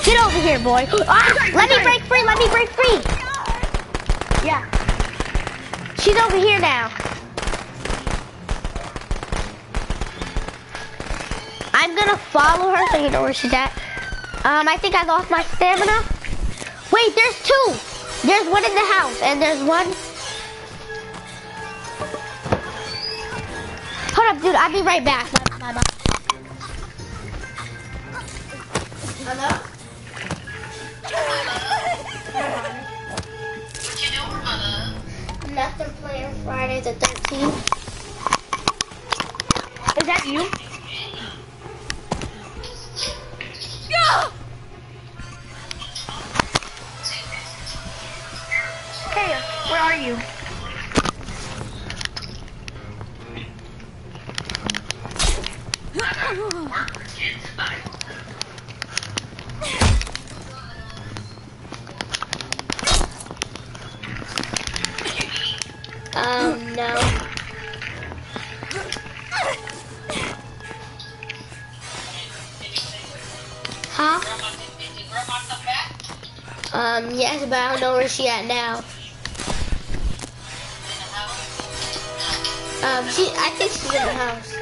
Get over here, boy. Ah, let me break free. Let me break free. Yeah. She's over here now. I'm gonna follow her so you know where she's at. Um, I think I lost my stamina. Wait, there's two. There's one in the house, and there's one. Hold up, dude. I'll be right back. Bye, bye, bye. Hello? What you doing, Mother? Nothing playing Friday the 13th. Is that you? Hey, where are you? Um, no. Huh? Um, yes, but I don't know where she at now. Um, she, I think she's in the house.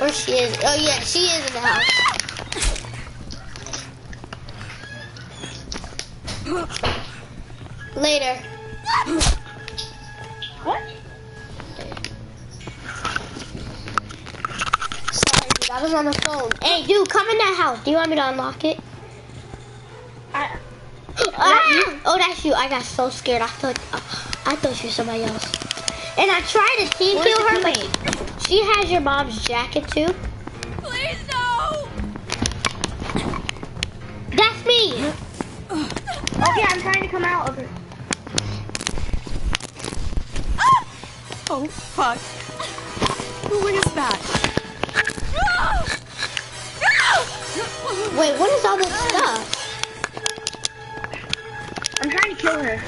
Or she is. Oh yeah, she is in the house. Later. What? Sorry, dude, I was on the phone. Hey, dude, come in that house. Do you want me to unlock it? I, Ah! Oh, that's you. I got so scared. I thought, uh, I thought you were somebody else. And I tried to team kill her, but she has your mom's jacket too. Trying to come out of it. Oh, fuck. Who is that? Wait, what is all this stuff? I'm trying to kill her.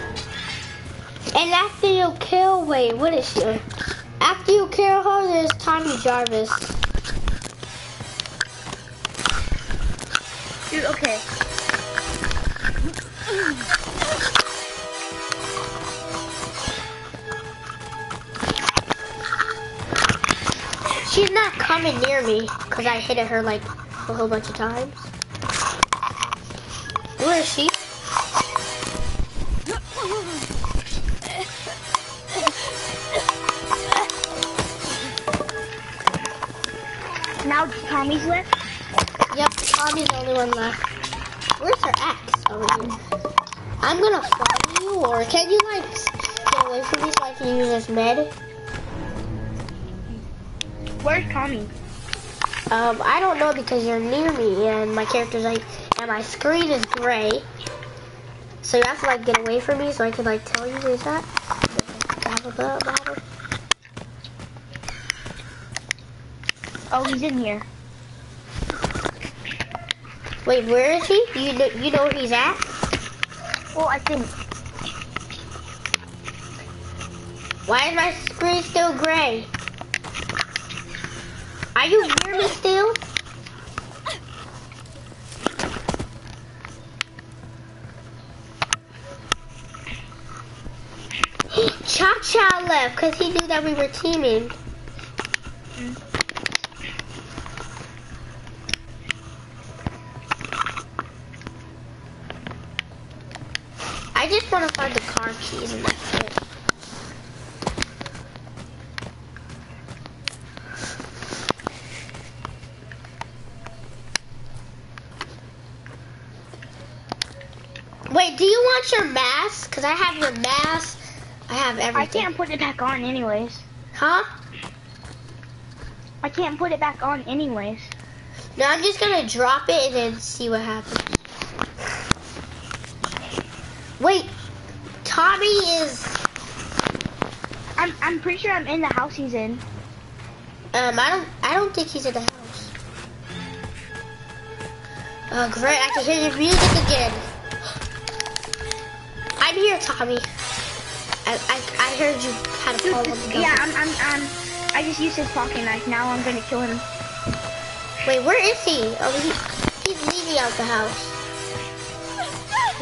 And after you kill, wait, what is she? After you kill her, there's Tommy Jarvis. Coming near me because I hit at her like a whole bunch of times. Where is she? Now Tommy's left. Yep, Tommy's the only one left. Where's her axe? Over here. I'm gonna follow you, or can you like get away from me so I can use this med? Where's Tommy? Um, I don't know because you're near me and my character's like, and my screen is gray. So you have to like get away from me so I can like tell you where's that. Oh, he's in here. Wait, where is he? You know, you know where he's at? Well, I think. Why is my screen still gray? Are you near me still? Cha Cha left because he knew that we were teaming. I just want to find the car keys that's it. Wait, do you want your mask? Because I have your mask. I have everything. I can't put it back on anyways. Huh? I can't put it back on anyways. No, I'm just gonna drop it and then see what happens. Wait, Tommy is. I'm I'm pretty sure I'm in the house he's in. Um, I don't. I don't think he's in the house. Oh, great! I can hear your music again. I'm here, Tommy. I I, I heard you had a Dude, call on this- the gun. yeah, I'm I'm um I just used his pocket knife. Now I'm gonna kill him. Wait, where is he? Oh, he, he's leaving out the house.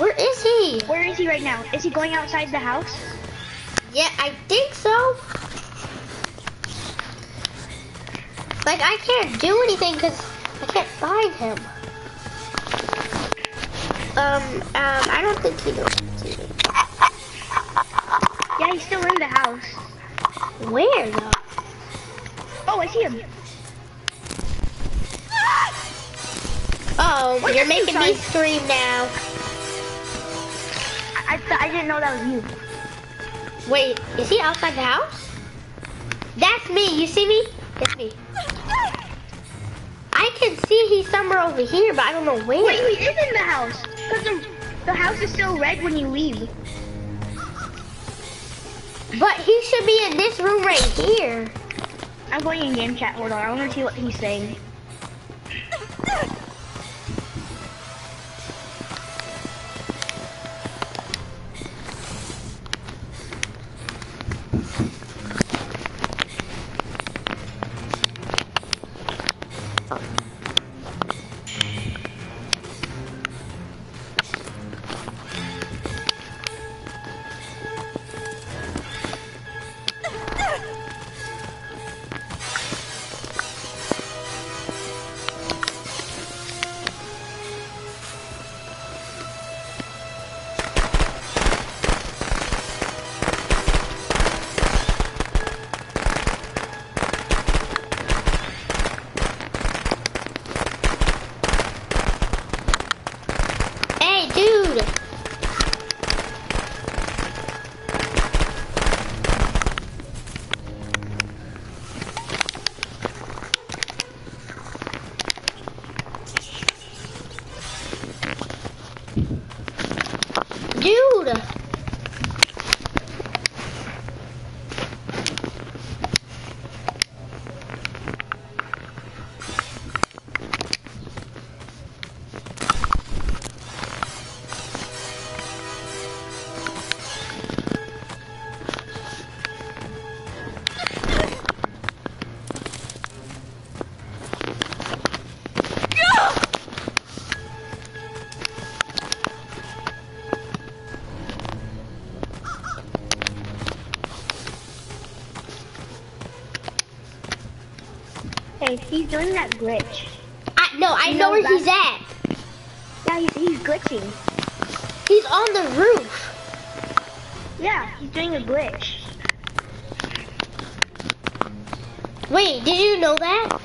Where is he? Where is he right now? Is he going outside the house? Yeah, I think so. Like, I can't do anything because I can't find him. Um, um, I don't think he knows. Yeah, he's still in the house. Where though? Oh, I see him. Oh, you're you, making me scream now. I, I, th- I didn't know that was you. Wait, is he outside the house? That's me. You see me? It's me. I can see he's somewhere over here, but I don't know where. Wait, he is in the house. Cause the, the house is still red when you leave. But he should be in this room right here. I'm going in game chat. Hold on, I want to see what he's saying. Hey, he's doing that glitch. I no, I You know know where he's at. Yeah, he's, he's glitching. He's on the roof. Yeah, he's doing a glitch. Wait, did you know that?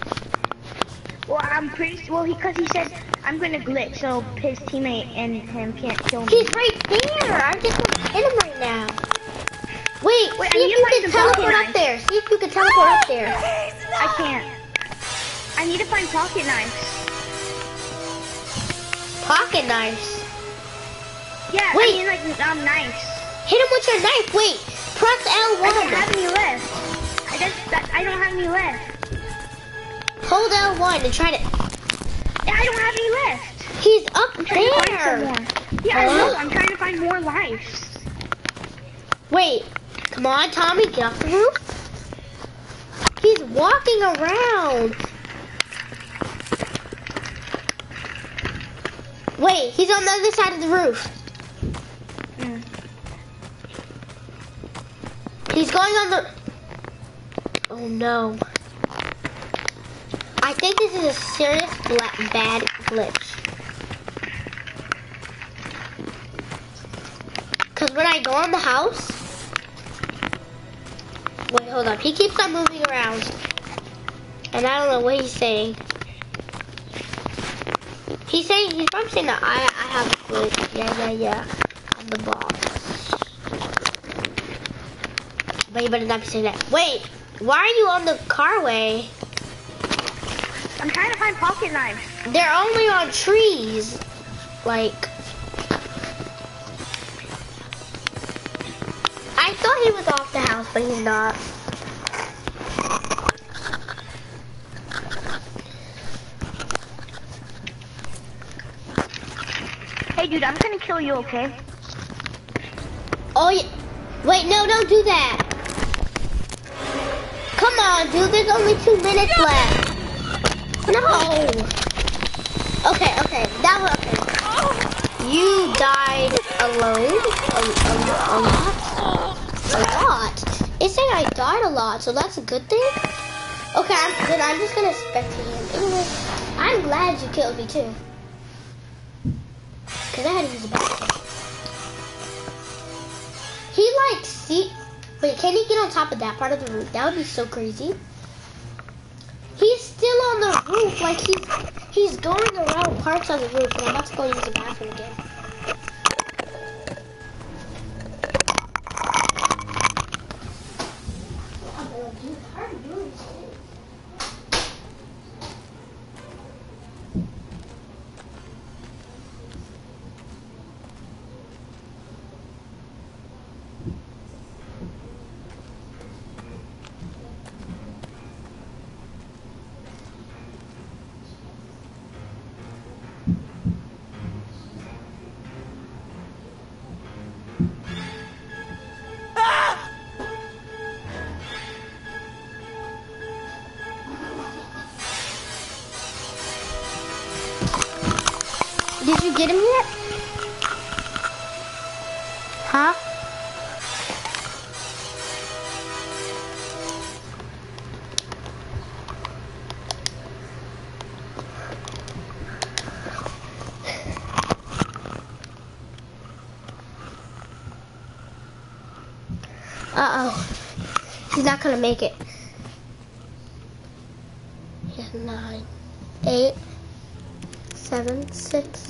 Well, I'm pretty well because he said I'm gonna glitch, so his teammate and him can't kill me. He's right there. I'm just to hit him right now. Wait, Wait, see need if you can teleport up there. See if you can teleport up there. I can't. Find pocket knives. Pocket knives. Yeah, Wait. I mean like um knives. Hit him with your knife. Wait, press L1. I don't have any left. I just that, I don't have any left. Hold L1 and try to. Yeah, I don't have any left. He's up I'm trying to find some there. more. Yeah, I know. I'm trying to find more lives. Wait, come on, Tommy, get off the roof. He's walking around. Wait, he's on the other side of the roof. Mm. He's going on the. Oh no. I think this is a serious bad glitch. Cause when I go on the house. Wait, hold up. He keeps on moving around. And I don't know what he's saying. He's saying, he's probably saying that I, I have a glitch. Yeah, yeah, yeah. I'm the boss. But you better not be saying that. Wait, why are you on the carway? I'm trying to find pocket knives. They're only on trees. Like. I thought he was off the house, but he's not. Dude, I'm gonna kill you, okay? Oh, yeah. Wait, no, don't do that. Come on, dude. There's only two minutes left. No. Okay, okay. That was okay. You died alone a, a, a lot. A lot. It said I died a lot, so that's a good thing. Okay, I'm I'm, then I'm just gonna spectate him. Anyway, I'm glad you killed me too. Cause I had to use a. He like see wait, can he get on top of that part of the roof? That would be so crazy. He's still on the roof, like he's he's going around parts of the roof and I'm about to go use the bathroom again. Get him yet? Huh? Uh-oh. He's not gonna make it. He has nine, eight, seven, six,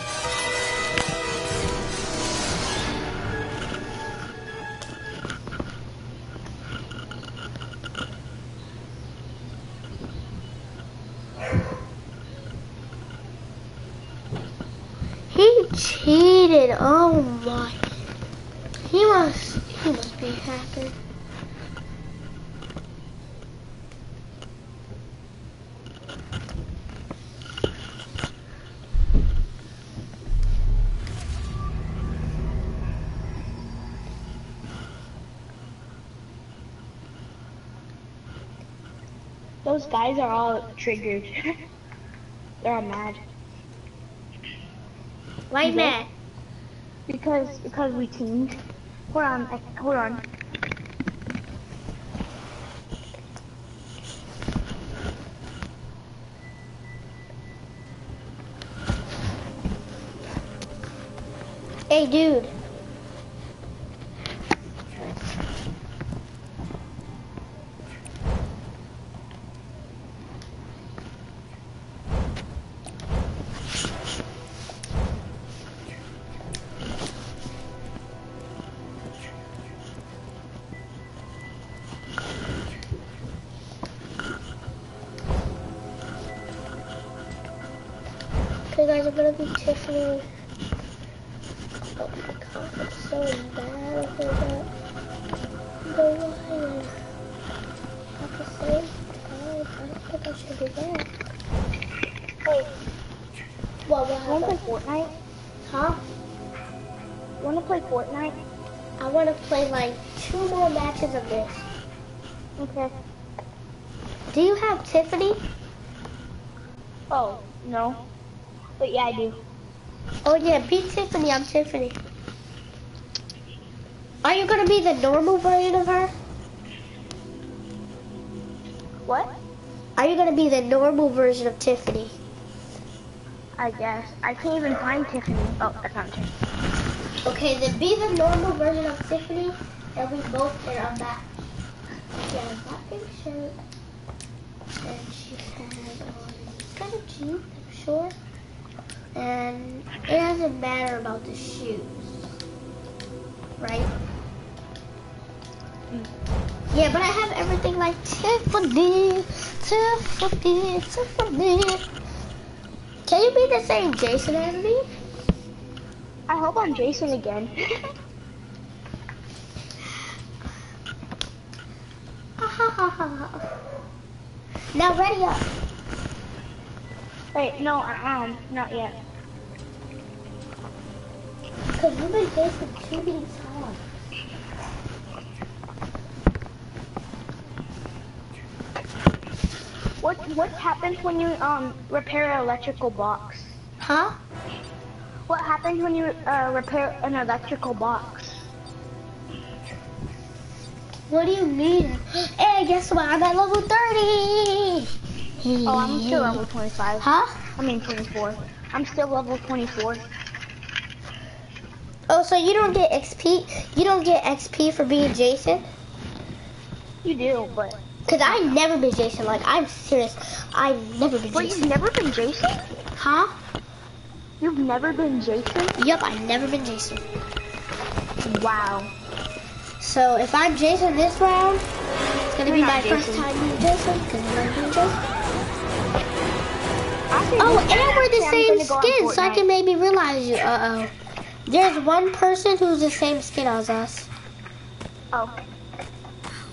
Those guys are all triggered. They're all mad. Why you mad? Because because we teamed. Hold on, I- hold on. Hey, dude. I'm gonna be Tiffany. Oh my god, I'm so bad for that. The wire. At the same time, I don't think I should do that. Hey, What, what wanna play? Fortnite? Huh? Wanna play Fortnite? I want to play like two more matches of this. Okay. Do you have Tiffany? Oh, no. But yeah, I do. Oh yeah, be Tiffany. I'm Tiffany. Are you gonna be the normal version of her? What? Are you gonna be the normal version of Tiffany? I guess. I can't even find Tiffany. Oh, I found her. Okay, then be the normal version of Tiffany, and we both. She has that pink shirt, and she has on kind of jeans, I'm sure. And it doesn't matter about the shoes, right? Yeah, but I have everything like Tiffany, Tiffany, Tiffany. Can you be the same Jason as me? I hope I'm Jason again. now ready up. Wait, no, um, not yet. Cause you've been facing too many times. What what happens when you um repair an electrical box? Huh? What happens when you uh, repair an electrical box? What do you mean? Hey, guess what? I'm at level 30. Oh, I'm still level 25. Huh? I mean 24. I'm still level 24. Oh, so you don't get XP? You don't get XP for being Jason? You do, but Cause I never been Jason. Like I'm serious. I've never been but you've never been Jason. Huh? You've never been Jason. Yep, I've never been Jason. Wow. So if I'm Jason this round, it's gonna be not my first time being Jason. Cause I'm never Jason. Oh, and we're the same gonna go on skin, so I can maybe realize you. Uh oh. There's one person who's the same skin as us. Oh,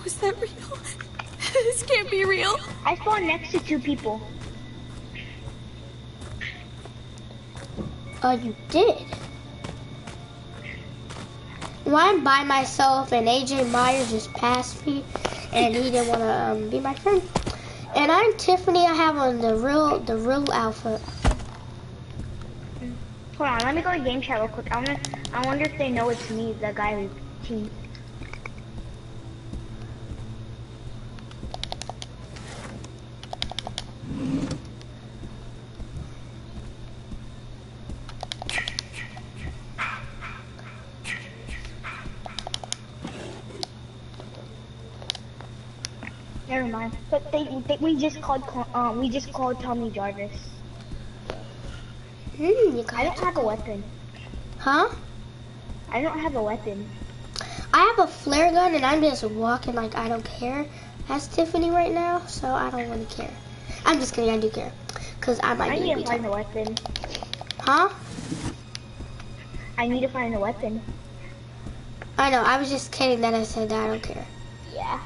Was that real? this can't be real. I spawned next to two people. Oh, you did. Well, I'm by myself, and AJ Myers just passed me, and he didn't want to um, be my friend. And I'm Tiffany. I have on the real, the real outfit. Hold on, let me go to game chat real quick. I wonder, I wonder if they know it's me, the guy who team. Never mind. But they, they we just called um we just called Tommy Jarvis. Hmm, you I got don't have a weapon. Huh? I don't have a weapon. I have a flare gun, and I'm just walking like I don't care. That's Tiffany right now, so I don't really care. I'm just kidding. I do care, cause I might I need to find a weapon. Huh? I need to find a weapon. I know. I was just kidding that I said that I don't care. Yeah.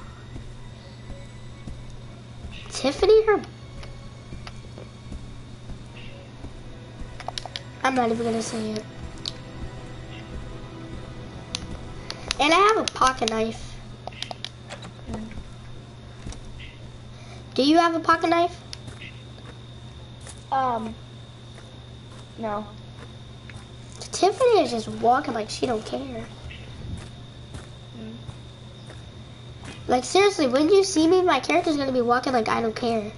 Tiffany, her. I'm not even gonna say it. And I have a pocket knife. Do you have a pocket knife? Um. No. Tiffany is just walking like she don't care. Like seriously, when you see me, my character's gonna be walking like I don't care.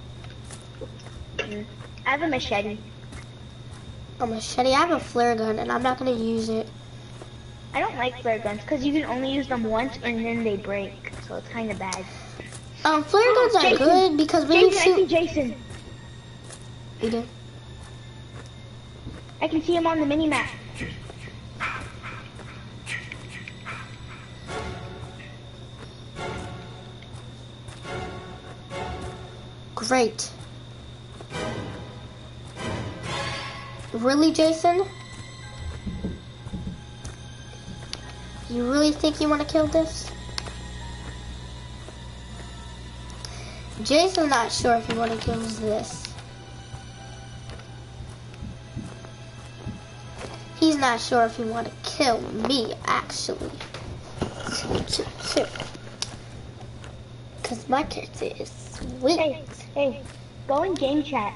I have a machete. A machete. I have a flare gun, and I'm not gonna use it. I don't like flare guns because you can only use them once and then they break, so it's kind of bad. Um, flare Oh, guns are Jason. good because when you Jason, I see shoot, Jason. you do. I can see him on the mini map. Great. Really, Jason? You really think you want to kill this? Jason's not sure if he want to kill this. He's not sure if he want to kill me, actually. Because my character is sweet. Hey, hey, go in game chat.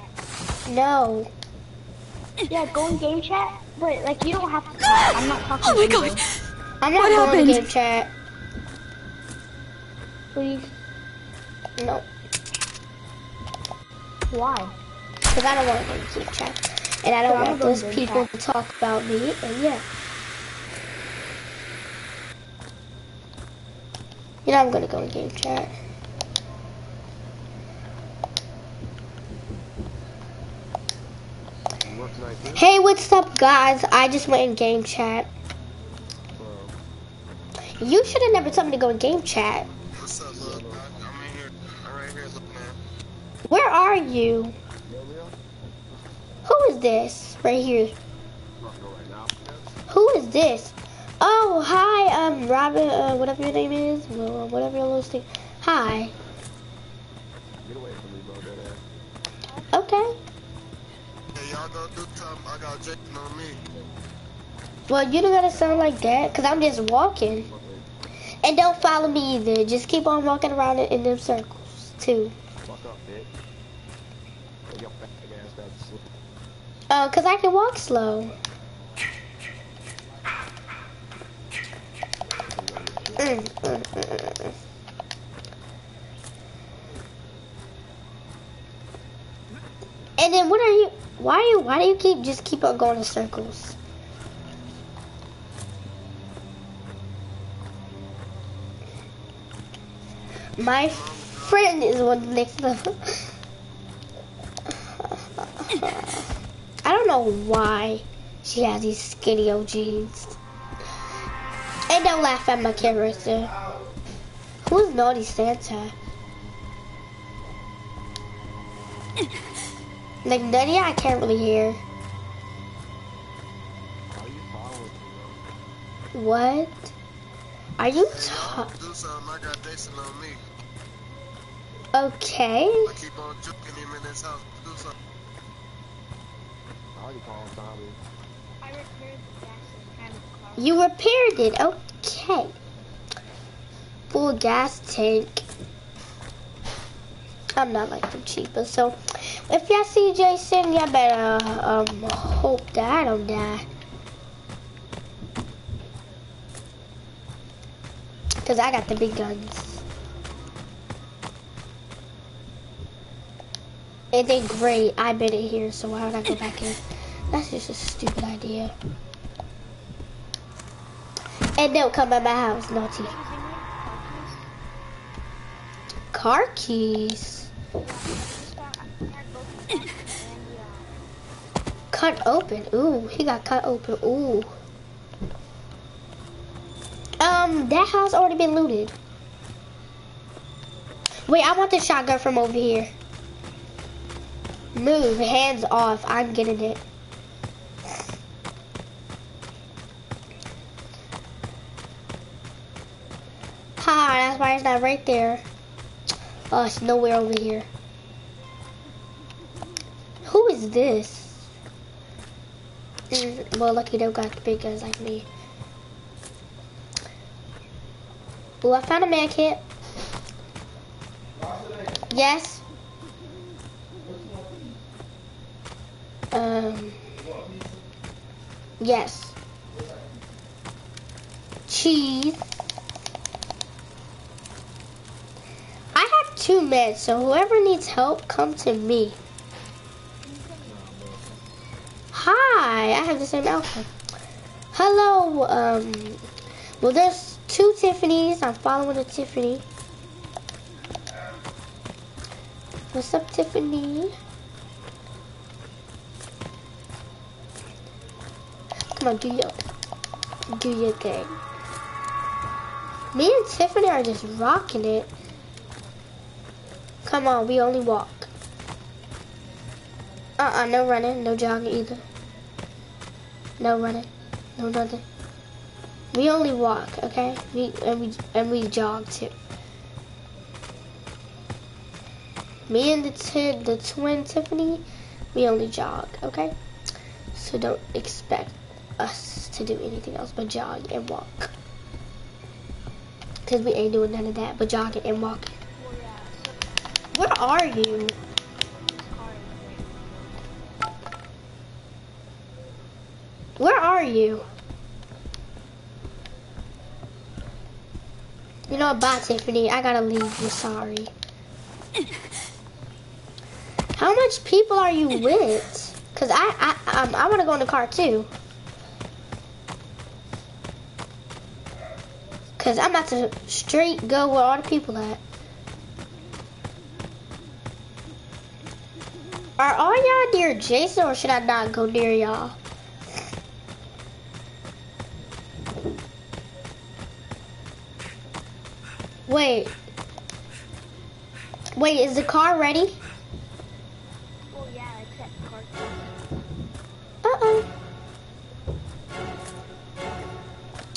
No. Yeah, go in game chat, but like you don't have to talk. I'm not oh talking Oh my to you. god. I'm not What going happened? game chat. Please. No. Why? Because I don't want to go to game chat. And I don't want those people chat. to talk about me. And yeah. You know I'm going to go in game chat. Hey, what's up, guys? I just went in game chat. You should have never told me to go in game chat. What's up, look? I'm in here. I'm right here looking. Where are you? Who is this right here? Who is this? Oh, hi, um, Robin, uh, whatever your name is, whatever your little thing. Hi. Okay. Well, you don't gotta sound like that, cause I'm just walking. And don't follow me either. Just keep on walking around in, them circles too. Oh, cause I can walk slow. Mm, mm, mm, and then what are you? Why do you? Why do you keep just keep on going in circles? My friend is one next level. I don't know why she has these skinny old jeans. And don't laugh at my character. Who's Naughty Santa? Like Nutty, I can't really hear. What? Are you ta- Do something. I got Jason on me. okay? I keep on juking him in his house. Do something. I repaired the gas and the. You repaired it. Okay. Full gas tank. I'm not like the cheapest, so if y'all see Jason, y'all better um hope that I don't die. Cause I got the big guns. It ain't great. I been in here, so why would I go back in? That's just a stupid idea. And don't come at my house, naughty. Car keys. Cut open. Ooh, he got cut open. Ooh. Um, that house already been looted. Wait, I want the shotgun from over here. Move, hands off. I'm getting it. Ha, that's why it's not right there. Oh, it's nowhere over here. Who is this? Well, lucky they don't got big guns like me. Oh, I found a man kit. Yes. Um. Yes. Cheese. I have two meds, so whoever needs help, come to me. Hi, I have the same outfit. Hello, um, well there's two Tiffany's. I'm following a Tiffany. What's up, Tiffany? Come on, do your, do your thing. Me and Tiffany are just rocking it. Come on, we only walk. Uh-uh, no running, no jogging either. No running, no nothing. We only walk, okay? We and we and we jog too. Me and the t- the twin Tiffany, we only jog, okay? So don't expect us to do anything else but jog and walk. Cause we ain't doing none of that but jogging and walking. Are you? Where are you? You know what, bye Tiffany. I gotta leave. you sorry. How much people are you with? Cause I I um, I want to go in the car too. Cause I'm about to straight go where all the people at. Are all y'all near Jason or should I not go near y'all? Wait. Wait, is the car ready? Well, yeah, except car. Uh-oh.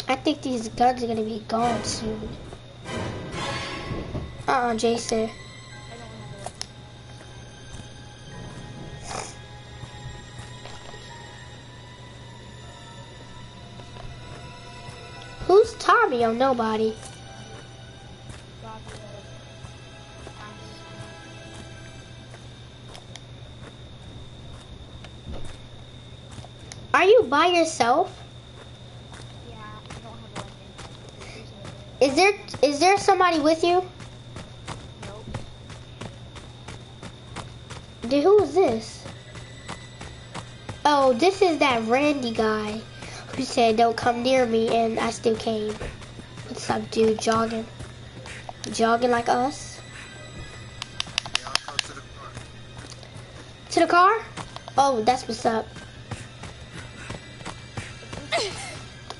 I think these guns are gonna be gone soon. Uh-uh, Jason. Oh, nobody. Are you by yourself? Yeah. Is there is there somebody with you? Nope. Dude, who is this? Oh, this is that Randy guy who said don't come near me, and I still came. Up, dude? Jogging, jogging like us to the car. Oh, that's what's up.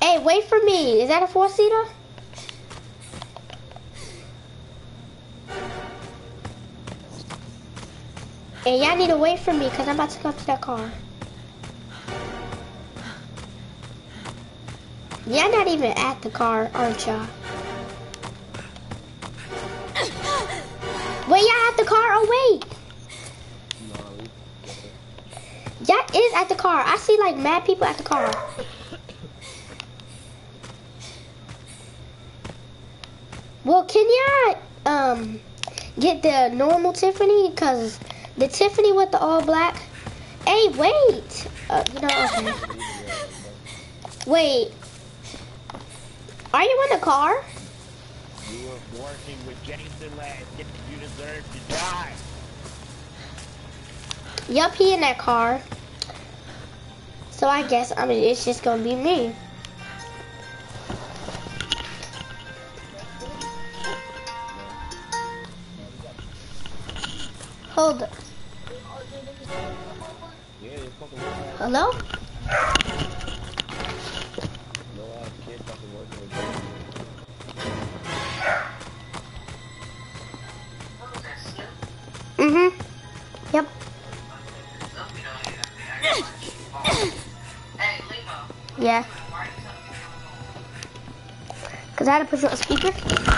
Hey, wait for me. Is that a four seater? Hey, y'all need to wait for me because I'm about to come to that car. Y'all not even at the car, aren't y'all? Wait, y'all at the car? Oh, wait. Y'all is at the car. I see like mad people at the car. Well, can y'all um get the normal Tiffany? Cause the Tiffany with the all black. Hey, wait. Uh, you know, okay. Wait. Are you in the car? You were working with Jason last. You deserve to die. Yup, he in that car. So I guess I mean it's just gonna be me. Hold up. Yeah, you fucking Hello? I to put you on speaker.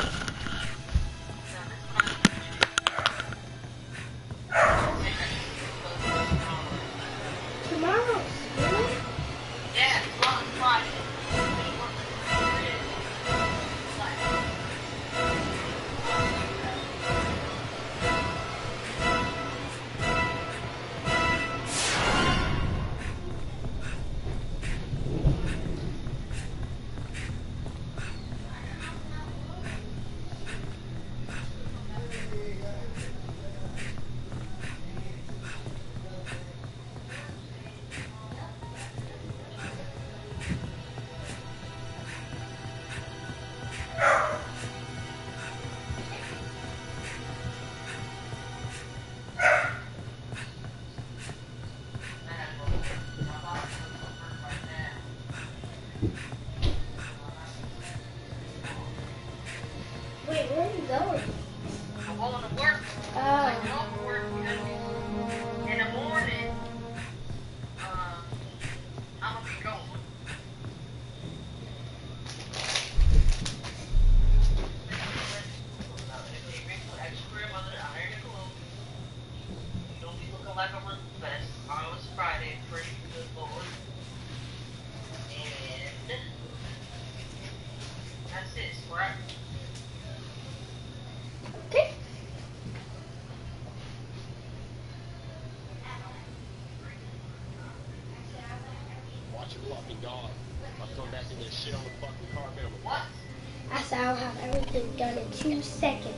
Fucking dog. I'll come back and get shit on the fucking. I'm What? I said I'll have everything done in two seconds.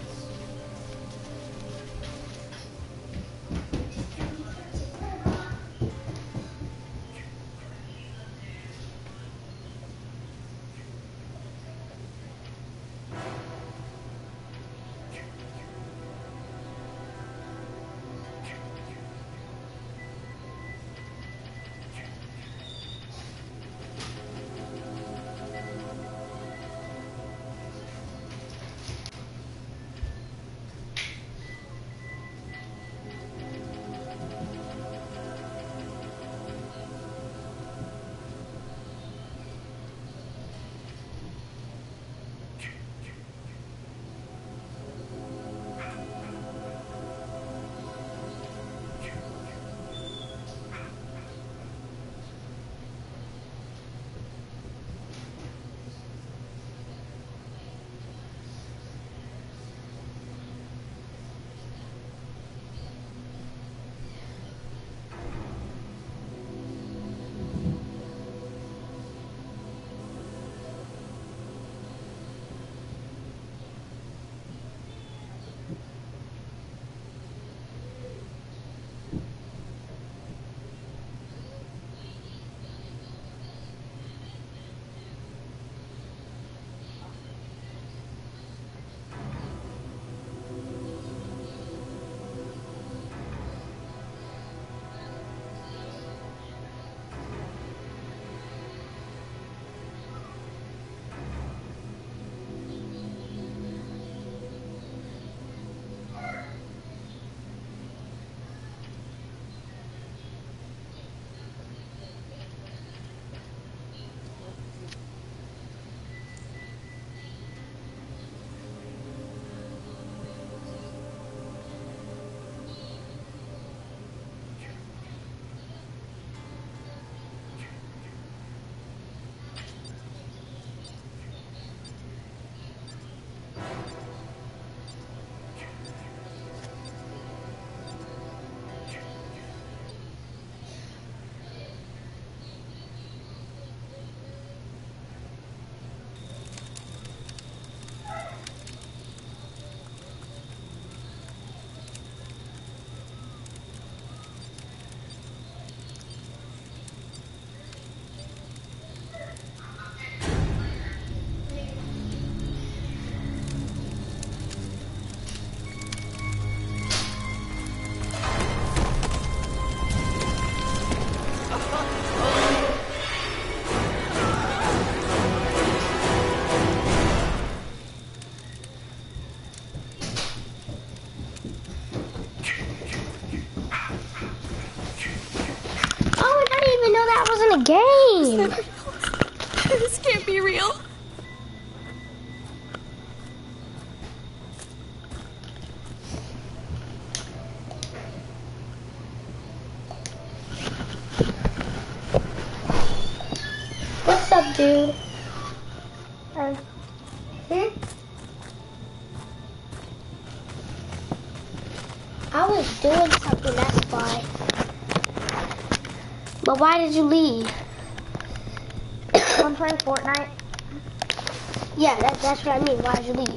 Yeah, that, that's what I mean. Why did you leave?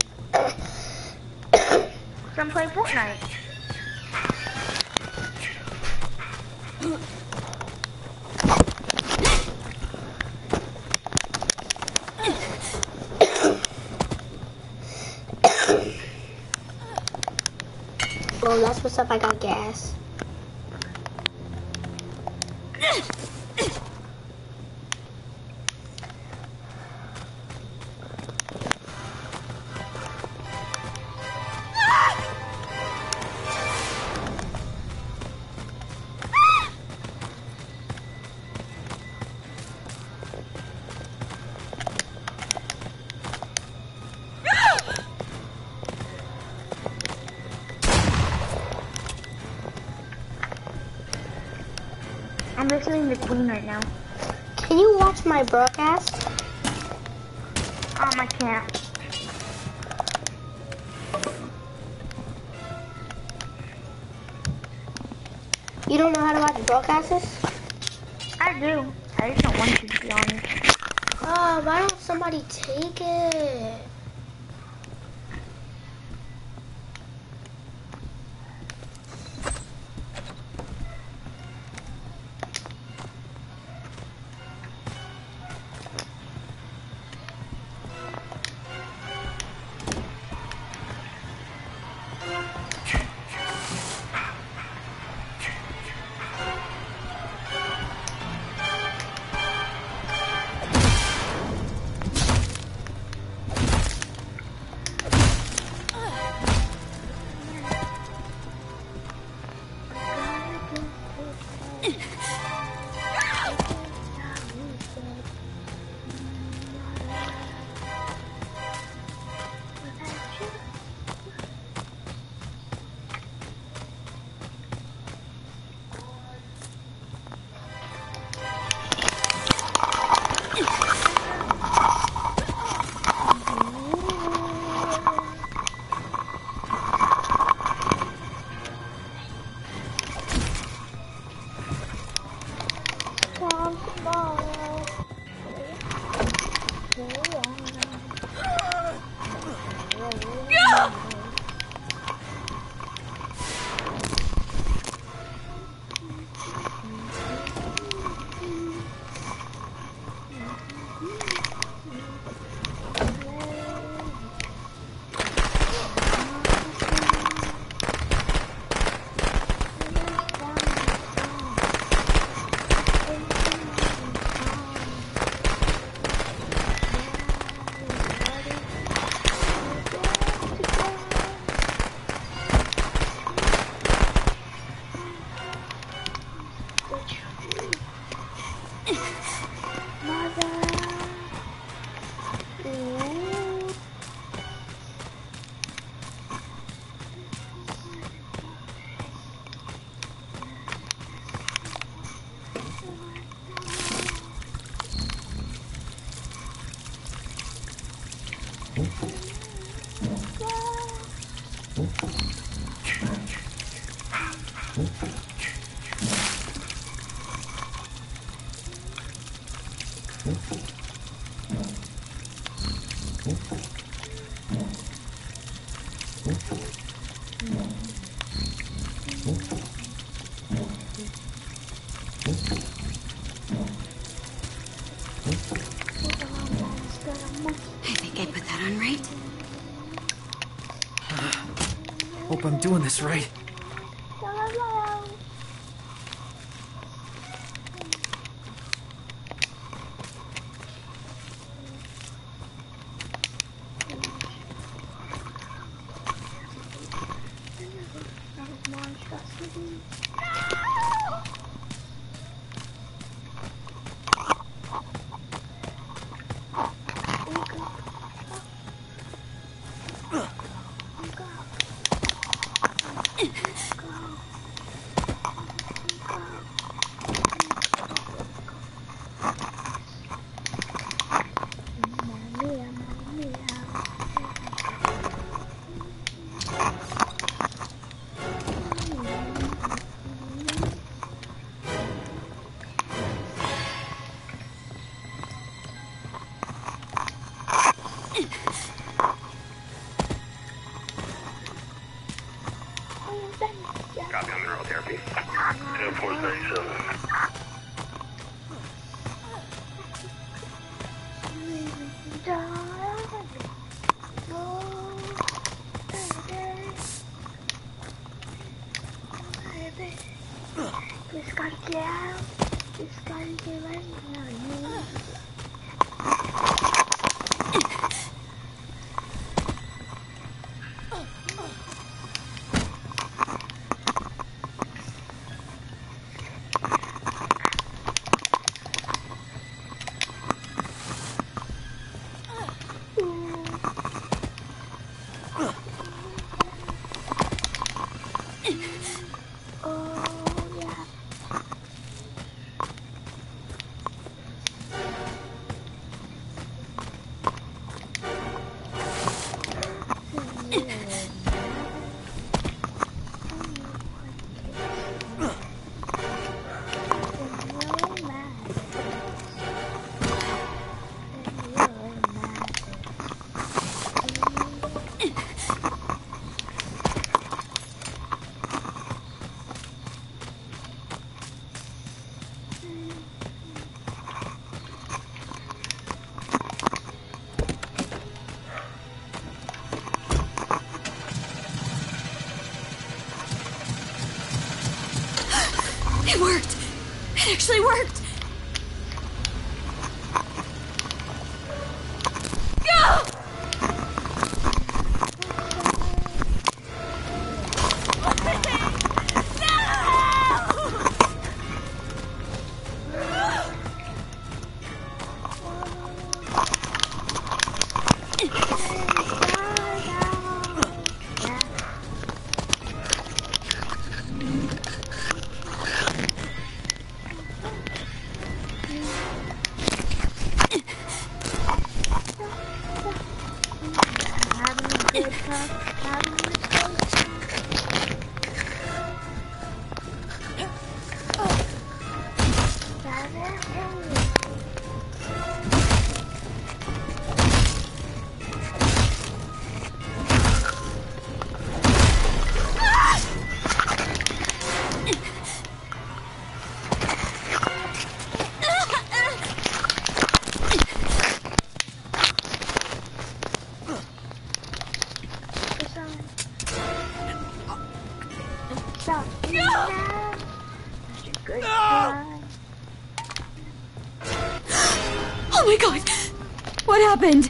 I'm playing Fortnite. Well, that's what's up. I got gas. Queen right now. Can you watch my broadcast? Um, I can't. You don't know how to watch broadcasts? I do. I just don't want to, to be honest. Oh, why don't somebody take it? Doing this right. Just gotta get out. Just gotta get right happened?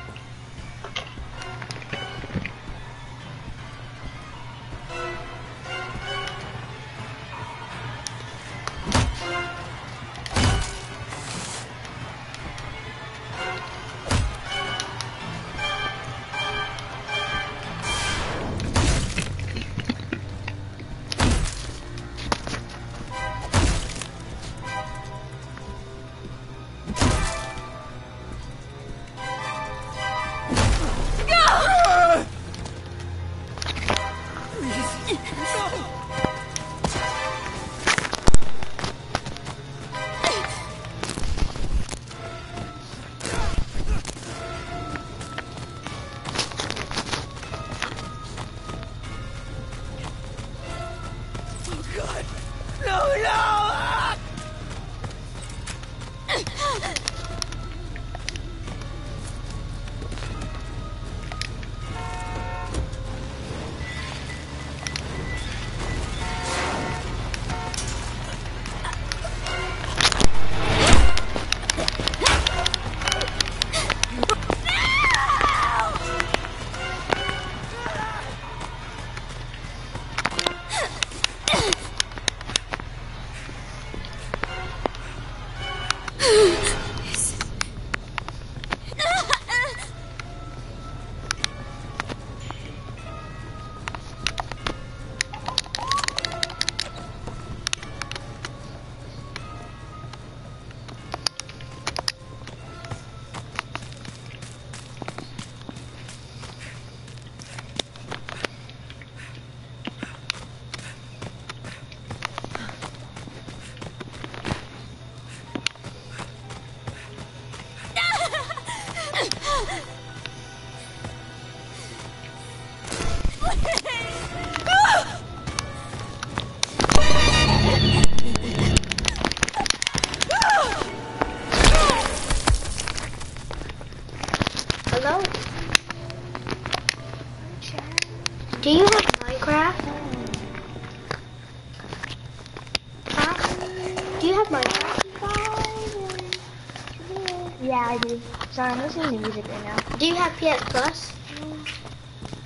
I do. Sorry, I'm listening to music right now. Do you have PS Plus?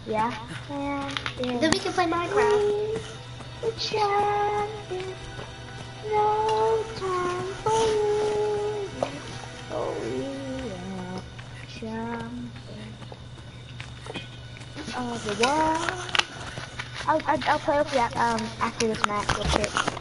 Yeah. And, Then we can play Minecraft. The champion, no time for you. Oh, we are champion of the world. I'll, I'll, I'll play with you um, after this match real quick.